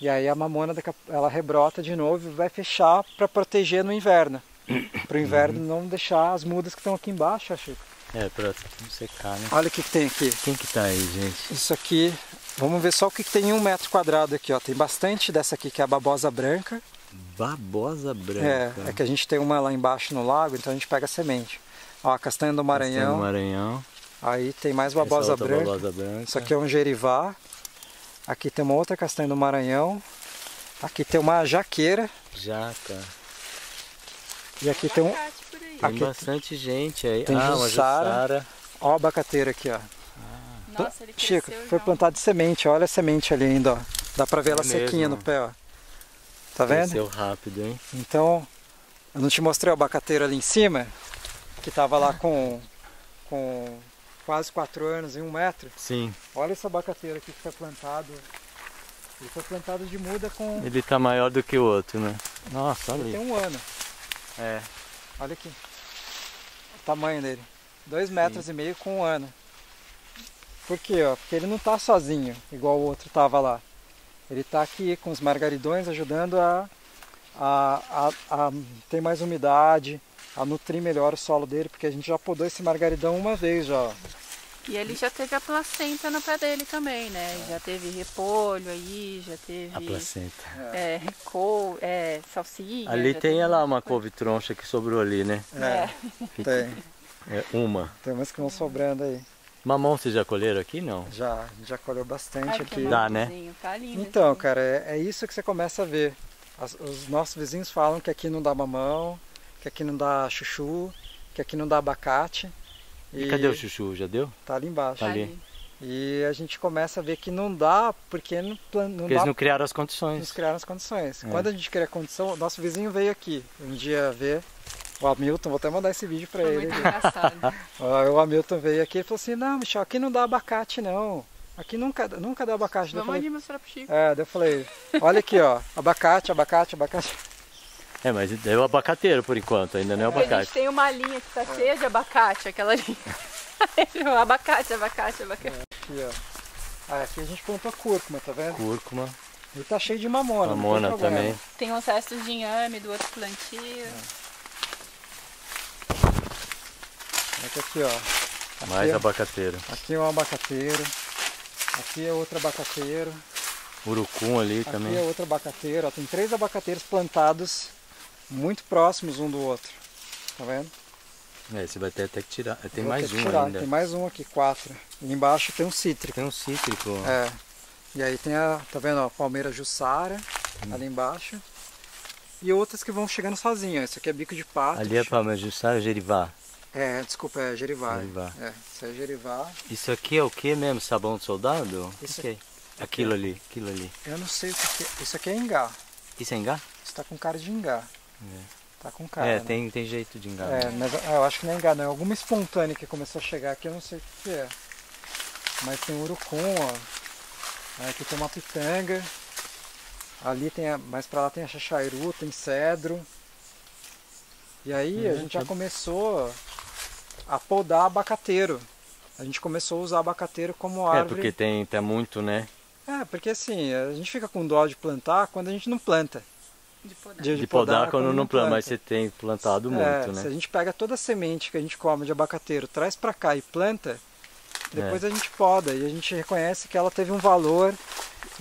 E aí a mamona ela rebrota de novo e vai fechar para proteger no inverno. Para o inverno não deixar as mudas que estão aqui embaixo, Chico. É, pra não secar, né? Olha o que, que tem aqui. Quem que tá aí, gente? Isso aqui, vamos ver só o que, que tem em um metro quadrado aqui, ó. Tem bastante dessa aqui que é a babosa branca. Babosa branca. É, é que a gente tem uma lá embaixo no lago, então a gente pega a semente. Ó, a castanha do Castanha Maranhão. do Maranhão. Aí tem mais babosa outra branca. babosa branca. Isso aqui é um gerivá. Aqui tem uma outra castanha do Maranhão. Aqui tem uma jaqueira. Jaca. E aqui tem um. Tem Aqui bastante gente aí. tem ah, uma jussara. jussara. Ó, a abacateira aqui, ó. Nossa, ele Chico, foi plantado de semente. Olha a semente ali ainda, ó. Dá pra ver É ela sequinha mesmo. no pé, ó. Tá vendo? Cresceu rápido, hein? Então, eu não te mostrei o abacateiro ali em cima? Que tava lá com, com quase 4 anos e um metro. Sim. Olha esse abacateiro aqui que foi plantado. Ele foi plantado de muda com. Ele tá maior do que o outro, né? Nossa, olha Tem ali. um ano. É. Olha aqui. O tamanho dele. 2 metros e meio com um ano. Por quê? Ó? Porque ele não tá sozinho, igual o outro tava lá. Ele tá aqui com os margaridões ajudando a, a, a, a ter mais umidade, a nutrir melhor o solo dele, porque a gente já podou esse margaridão uma vez já. ó. E ele já teve a placenta no pé dele também, né? Já teve repolho aí, já teve A placenta. é, recou, é, salsinha. Ali tem teve lá uma coisa. couve-troncha que sobrou ali, né? É. Tem. É uma. Tem umas que vão sobrando aí. Mamão vocês já colheram aqui? Não. Já, a gente já colheu bastante Ai, aqui. Dá, né? Tá lindo. Então, esse cara, é, é isso que você começa a ver. As- os nossos vizinhos falam que aqui não dá mamão, que aqui não dá chuchu, que aqui não dá abacate. E cadê o chuchu? Já deu? Tá ali embaixo. Tá ali. E a gente começa a ver que não dá porque não, não Porque dá eles não criaram as condições. criar as condições. É. Quando a gente cria condição, nosso vizinho veio aqui um dia ver o Hamilton, vou até mandar esse vídeo pra Foi ele. muito engraçado. O Hamilton veio aqui e falou assim, não, Michel, aqui não dá abacate não. Aqui nunca, nunca dá abacate. Vamos ali mostrar pro Chico. é, daí eu falei, olha aqui ó, abacate, abacate, abacate. É, mas é o abacateiro por enquanto, ainda não é o Porque a gente abacate. tem uma linha que tá cheia de abacate, aquela linha. abacate, abacate, abacate. Aqui, ó. Ah, aqui a gente plantou cúrcuma, tá vendo? Cúrcuma, E tá cheio de mamona. mamona também. Tem uns restos de inhame do outro plantio. Aqui, aqui, ó. Mais ó. abacateiro. Aqui é um abacateiro. Aqui é outro abacateiro. Urucum ali Aqui também. é outro abacateiro. Ó, tem três abacateiros plantados muito próximos um do outro. Tá vendo? É, você vai ter até que tirar. Tem Vou mais um tirar. ainda. Tem mais um aqui, quatro. E embaixo tem um cítrico. Tem um cítrico. É. E aí tem a, tá vendo, ó, palmeira jussara Hum. ali embaixo. E outras que vão chegando sozinhas. Esse aqui é bico de pato. Ali é palma jussara gerivá. É, desculpa, é gerivá. Gerivá. É, isso é gerivá. Isso aqui é o que mesmo? Sabão de soldado? Isso Ok. Aquilo ali, aquilo ali. Eu não sei o que, é. Isso aqui é ingá. Isso é engá? Isso tá com cara de ingá. Tá com cara. é, né? tem, tem jeito de enganar. É, mas ah, eu acho que não é ingá, não. É alguma espontânea que começou a chegar aqui, eu não sei o que, é. Mas tem urucum, ó. Aqui tem uma pitanga. Ali tem a, mais pra lá tem a xaxairu, tem cedro. E aí a Uhum, gente já começou a podar abacateiro. A gente começou a usar abacateiro como É, árvore. porque tem, tem muito, né? É, porque assim, a gente fica com dó de plantar quando a gente não planta. De podar. De, De, podar quando não planta, mas você tem plantado muito, é, né? Se a gente pega toda a semente que a gente come de abacateiro, traz pra cá e planta, depois É. a gente poda e a gente reconhece que ela teve um valor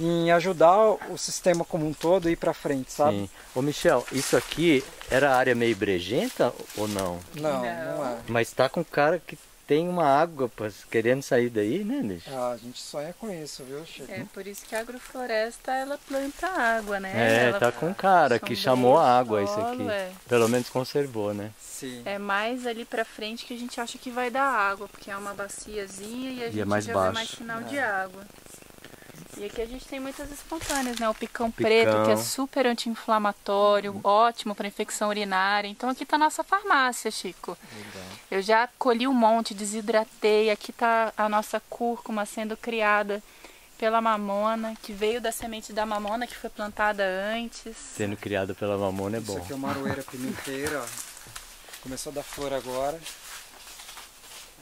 em ajudar o sistema como um todo a ir pra frente, sabe? Sim. Ô Michel, isso aqui era área meio brejenta ou não? Não, Não. não é. Mas tá com cara que tem uma água querendo sair daí, né, bicho? Ah, a gente sonha com isso, viu, Chico? É por isso que a agrofloresta ela planta água, né? É, Ela tá com cara que chamou a água isso aqui. É. Pelo menos conservou, né? Sim. É mais ali pra frente que a gente acha que vai dar água, porque é uma baciazinha e a E é gente mais já baixo. vê mais sinal de água. E aqui a gente tem muitas espontâneas, né? O picão, Picão. preto, que é super anti-inflamatório, ótimo para infecção urinária. Então aqui tá a nossa farmácia, Chico. Eu já colhi um monte, desidratei. Aqui tá a nossa cúrcuma sendo criada pela mamona, que veio da semente da mamona que foi plantada antes. Sendo criado pela mamona é Isso bom. aqui é uma aroeira pimenteira, ó. Começou a dar flor agora.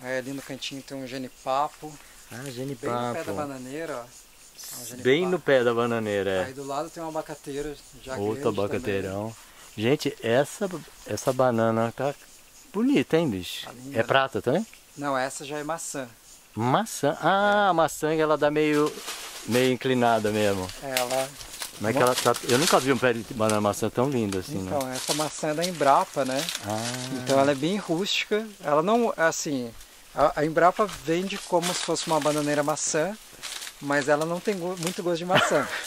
Aí ali no cantinho tem um genipapo. Ah, Bem no pé da genipapo. bananeira, ó. Bem no pé da bananeira, Aí é. do lado tem um abacateiro já Outro abacateirão. Gente, essa, essa banana tá bonita, hein, bicho? Tá linda, É né? prata também? também. Não, essa já é maçã. Maçã. Ah, a maçã ela dá meio, meio inclinada mesmo. Ela. Mas que ela tá. Eu nunca vi um pé de banana maçã tão lindo assim, né? Então, essa maçã é da Embrapa, né? Ah, Então ela é bem rústica. Ela não, assim, a, a Embrapa vende como se fosse uma bananeira maçã, mas ela não tem go- muito gosto de maçã.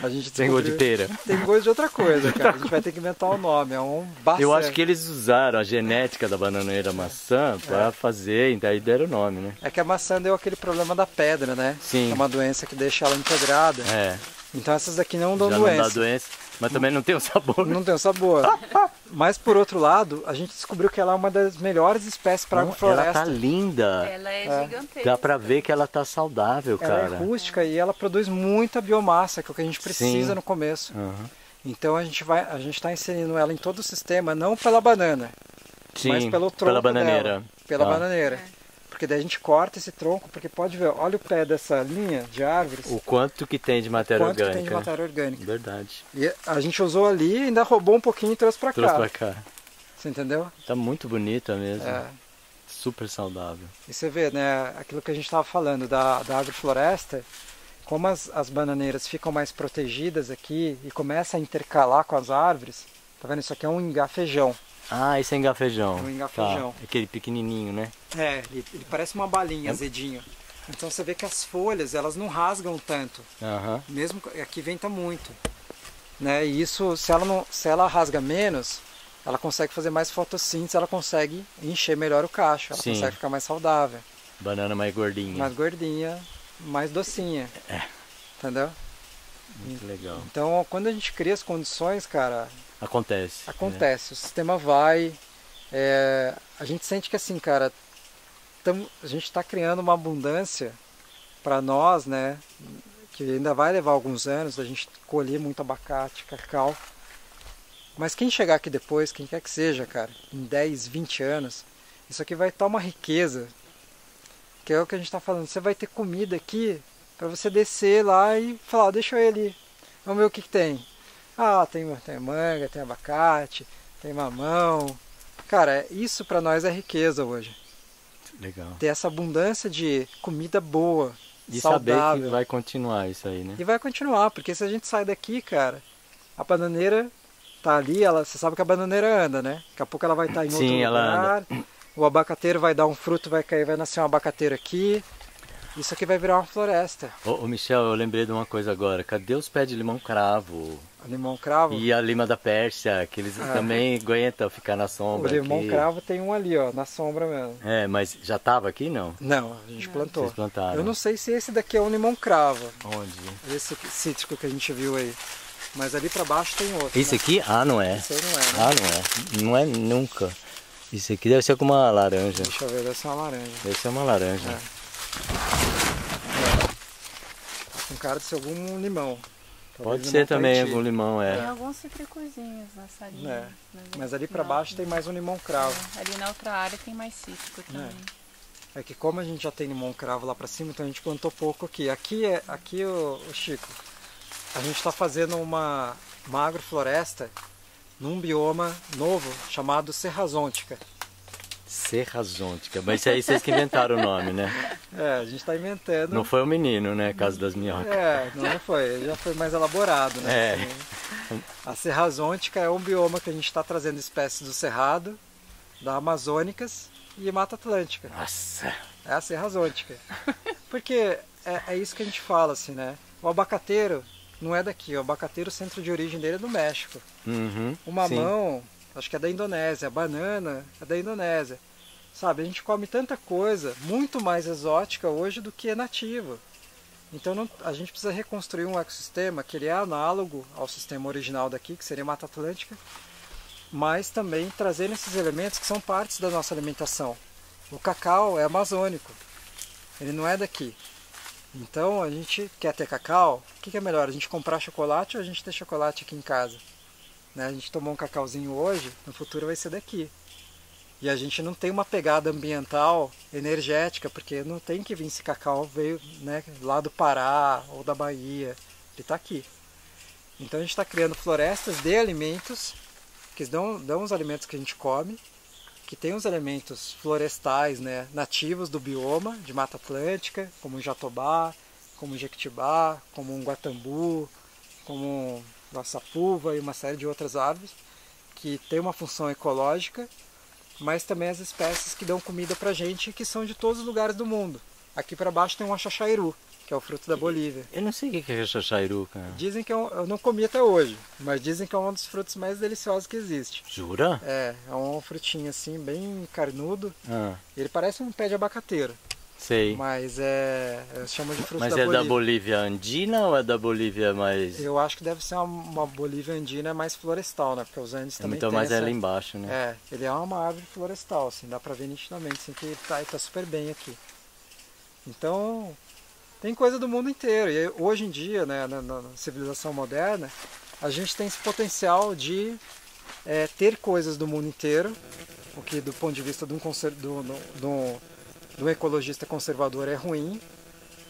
A gente tem gosto de pera. Tem gosto de outra coisa, cara. A gente vai ter que inventar o nome. É um bastante. Eu acho que eles usaram a genética da bananeira maçã para fazer, e daí deram o nome, né? É que a maçã deu aquele problema da pedra, né? Sim. É uma doença que deixa ela empedrada. É, Então essas daqui não dão já não dá doença. Mas também não tem o sabor. Não tem o sabor. Mas por outro lado, a gente descobriu que ela é uma das melhores espécies para agrofloresta. ela tá linda. Ela é, É. gigantesca. Dá pra ver que ela tá saudável, Ela cara. é rústica e ela produz muita biomassa, que é o que a gente precisa Sim. no começo. Aham. Então a gente vai, a gente está inserindo ela em todo o sistema, não pela banana, Sim, mas pelo tronco pela bananeira. dela, pela Tá. bananeira. Porque daí a gente corta esse tronco, porque pode ver, olha o pé dessa linha de árvores, O quanto que tem de matéria quanto que orgânica. tem de matéria orgânica. Verdade. E a gente usou ali, ainda roubou um pouquinho e trouxe para Trouxe cá. pra cá. Você entendeu? Tá muito bonita mesmo. É. Super saudável. E você vê, né, aquilo que a gente estava falando da, da agrofloresta, como as, as bananeiras ficam mais protegidas aqui e começa a intercalar com as árvores, tá vendo? Isso aqui é um engafejão. Ah, esse é engafejão. Um engafejão. Tá. Aquele pequenininho, né? É, ele, ele parece uma balinha, azedinho. Então você vê que as folhas, elas não rasgam tanto, Aham. mesmo aqui venta muito. Né? E isso, se ela, não, se ela rasga menos, ela consegue fazer mais fotossíntese, ela consegue encher melhor o cacho, ela Sim. consegue ficar mais saudável. Banana mais gordinha. mais gordinha, mais docinha. É. Entendeu? Muito legal. Então, quando a gente cria as condições, cara, Acontece. acontece. O sistema vai. é, a gente sente que assim, cara, tamo- a gente está criando uma abundância para nós, né? Que ainda vai levar alguns anos a gente colher muito abacate, cacau. Mas quem chegar aqui depois, quem quer que seja, cara, em 10, 20 anos, isso aqui vai estar uma riqueza. Que é o que a gente está falando. Você vai ter comida aqui para você descer lá e falar, deixa eu ir ali. Vamos ver o que, que tem. Ah, tem, tem manga, tem abacate, tem mamão. Cara, isso para nós é riqueza hoje. Legal. Ter essa abundância de comida boa, E saber saudável. que vai continuar isso aí, né? E vai continuar, porque se a gente sai daqui, cara, a bananeira tá ali, ela, você sabe que a bananeira anda, né? Daqui a pouco ela vai estar em outro Sim, ela lugar. O abacateiro vai dar um fruto, vai cair, vai nascer um abacateiro aqui. Isso aqui vai virar uma floresta. Ô, ô, Michel, eu lembrei de uma coisa agora. Cadê os pés de limão cravo? O limão cravo. E a lima da Pérsia, que eles Ah. também aguentam ficar na O sombra. limão aqui. cravo tem um ali, ó, na sombra mesmo. É, mas já tava aqui não? Não, a gente plantou. Vocês plantaram. Eu não sei se esse daqui é um limão cravo, Onde? esse cítrico que a gente viu aí. Mas ali pra baixo tem outro. Esse né? aqui? Ah, não é. Esse aí não é, né? Ah, não é. Não é nunca. Isso aqui deve ser como uma laranja. Deixa eu ver, deve ser uma laranja. Deve ser uma laranja. É. Tá com cara de ser algum limão. Talvez Pode ser também algum limão, Tem é. alguns cítricozinhos nessa linha. É. Mas, Mas ali pra não, baixo tem mais um limão cravo. é, Ali na outra área tem mais cítrico também. É que como a gente já tem limão cravo lá pra cima, então a gente plantou pouco aqui. Aqui é aqui o, Chico. A gente está fazendo uma, uma agrofloresta num bioma novo chamado Serrazôntica. Serrazôntica. Mas isso aí vocês que inventaram o nome, né? É, a gente está inventando. Não foi o menino, né? Caso das minhocas. É, não foi, já foi mais elaborado, né? É. A Serrazôntica é um bioma que a gente está trazendo espécies do Cerrado, da Amazônicas e Mata Atlântica. Nossa. É a Serrazôntica. Porque é, é isso que a gente fala, assim, né? O abacateiro não é daqui, o abacateiro, o centro de origem dele é do México. Uhum. O mamão, acho que é da Indonésia, a banana é da Indonésia. Sabe, a gente come tanta coisa muito mais exótica hoje do que é nativa. Então não- a gente precisa reconstruir um ecossistema que ele é análogo ao sistema original daqui, que seria a Mata Atlântica, mas também trazendo esses elementos que são partes da nossa alimentação. O cacau é amazônico, ele não é daqui. Então a gente quer ter cacau, o que, que é melhor? A gente comprar chocolate ou a gente ter chocolate aqui em casa? Né? A gente tomou um cacauzinho hoje, no futuro vai ser daqui. E a gente não tem uma pegada ambiental energética, porque não tem que vir esse cacau veio né, lá do Pará ou da Bahia, ele está aqui. Então a gente está criando florestas de alimentos, que dão, dão os alimentos que a gente come, que tem os elementos florestais né, nativos do bioma de Mata Atlântica, como o jatobá, como o jequitibá, como um guatambu, como a sapuva e uma série de outras árvores que tem uma função ecológica, mas também as espécies que dão comida para gente que são de todos os lugares do mundo. Aqui para baixo tem um achachairu, que é o fruto da Bolívia. Eu não sei o que é chachairu, cara. Dizem que é um, eu não comi até hoje, mas dizem que é um dos frutos mais deliciosos que existe. Jura? É, é um frutinho assim, bem carnudo. Ah, Ele parece um pé de abacateiro, sei. mas é. Eu chamo de fruto Mas da é Bolívia. da Bolívia andina ou é da Bolívia mais. Eu acho que deve ser uma, uma Bolívia andina mais florestal, né? Porque os Andes também Então tem mais é lá embaixo, né? É, ele é uma árvore florestal, assim, dá pra ver nitidamente, assim, que tá, tá super bem aqui. Então, tem coisa do mundo inteiro. E hoje em dia, né, na, na civilização moderna, a gente tem esse potencial de é, ter coisas do mundo inteiro, o que do ponto de vista de um, do, do, do- um ecologista conservador é ruim,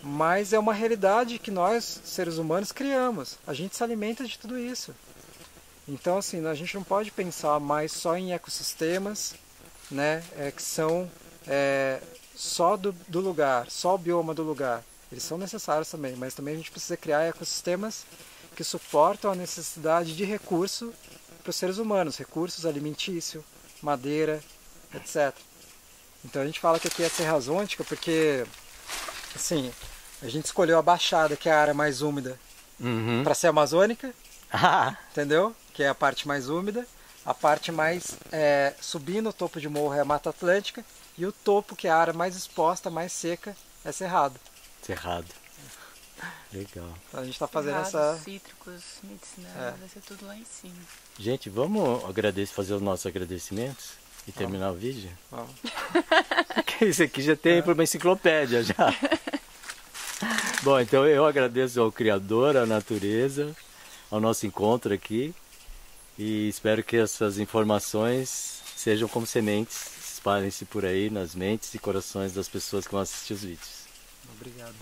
mas é uma realidade que nós, seres humanos, criamos. A gente se alimenta de tudo isso. Então, assim, a gente não pode pensar mais só em ecossistemas, né, é, que são é, só do, do lugar, só o bioma do lugar. Eles são necessários também, mas também a gente precisa criar ecossistemas que suportam a necessidade de recurso para os seres humanos, recursos alimentícios, madeira, etc. Então a gente fala que aqui é Serra Zôntica porque, assim, a gente escolheu a Baixada, que é a área mais úmida, Uhum. para ser amazônica, Ah, entendeu? Que é a parte mais úmida. A parte mais é, subindo o topo de morro é a Mata Atlântica. E o topo, que é a área mais exposta, mais seca, é Cerrado. cerrado. Legal. Então a gente está fazendo Cerrados, essa. cítricos, medicinais, É. vai ser tudo lá em cima. Gente, vamos agradecer, fazer os nossos agradecimentos e terminar o vídeo? Porque isso aqui já tem por uma enciclopédia já. Bom, então eu agradeço ao Criador, à natureza, ao nosso encontro aqui e espero que essas informações sejam como sementes, espalhem-se por aí nas mentes e corações das pessoas que vão assistir os vídeos. obrigado.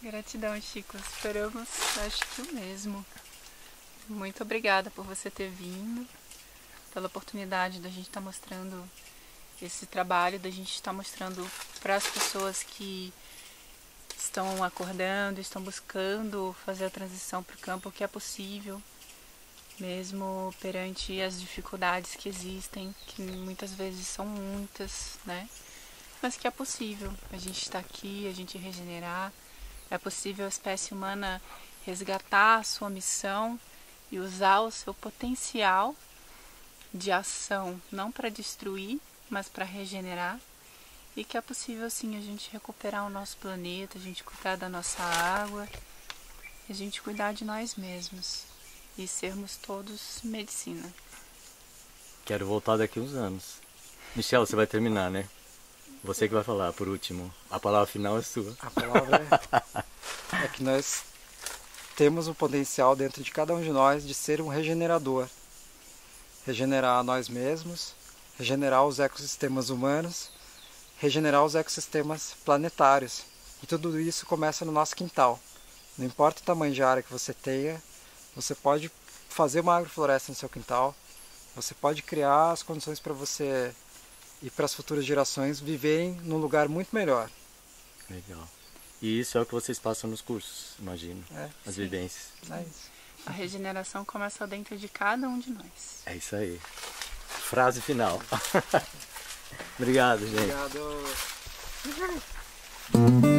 Gratidão, Chico. Esperamos, acho que o mesmo. Muito obrigada por você ter vindo, pela oportunidade da gente estar mostrando esse trabalho, da gente estar mostrando para as pessoas que estão acordando, estão buscando fazer a transição para o campo que é possível, mesmo perante as dificuldades que existem, que muitas vezes são muitas, né? Mas que é possível a gente estar aqui, a gente regenerar, é possível a espécie humana resgatar a sua missão e usar o seu potencial de ação, não para destruir, mas para regenerar. E que é possível sim a gente recuperar o nosso planeta, a gente cuidar da nossa água, a gente cuidar de nós mesmos e sermos todos medicina. Quero voltar daqui uns anos. Michel, você vai terminar, né? Você que vai falar por último. A palavra final é sua. A palavra é, é que nós temos o potencial dentro de cada um de nós de ser um regenerador. Regenerar a nós mesmos, regenerar os ecossistemas humanos, regenerar os ecossistemas planetários. E tudo isso começa no nosso quintal. Não importa o tamanho de área que você tenha, você pode fazer uma agrofloresta no seu quintal, você pode criar as condições para você e para as futuras gerações viverem num lugar muito melhor. Legal. E isso é o que vocês passam nos cursos, imagino. É, As sim. vivências. é isso. A regeneração começa dentro de cada um de nós. É isso aí. Frase final. Obrigado, gente. Obrigado.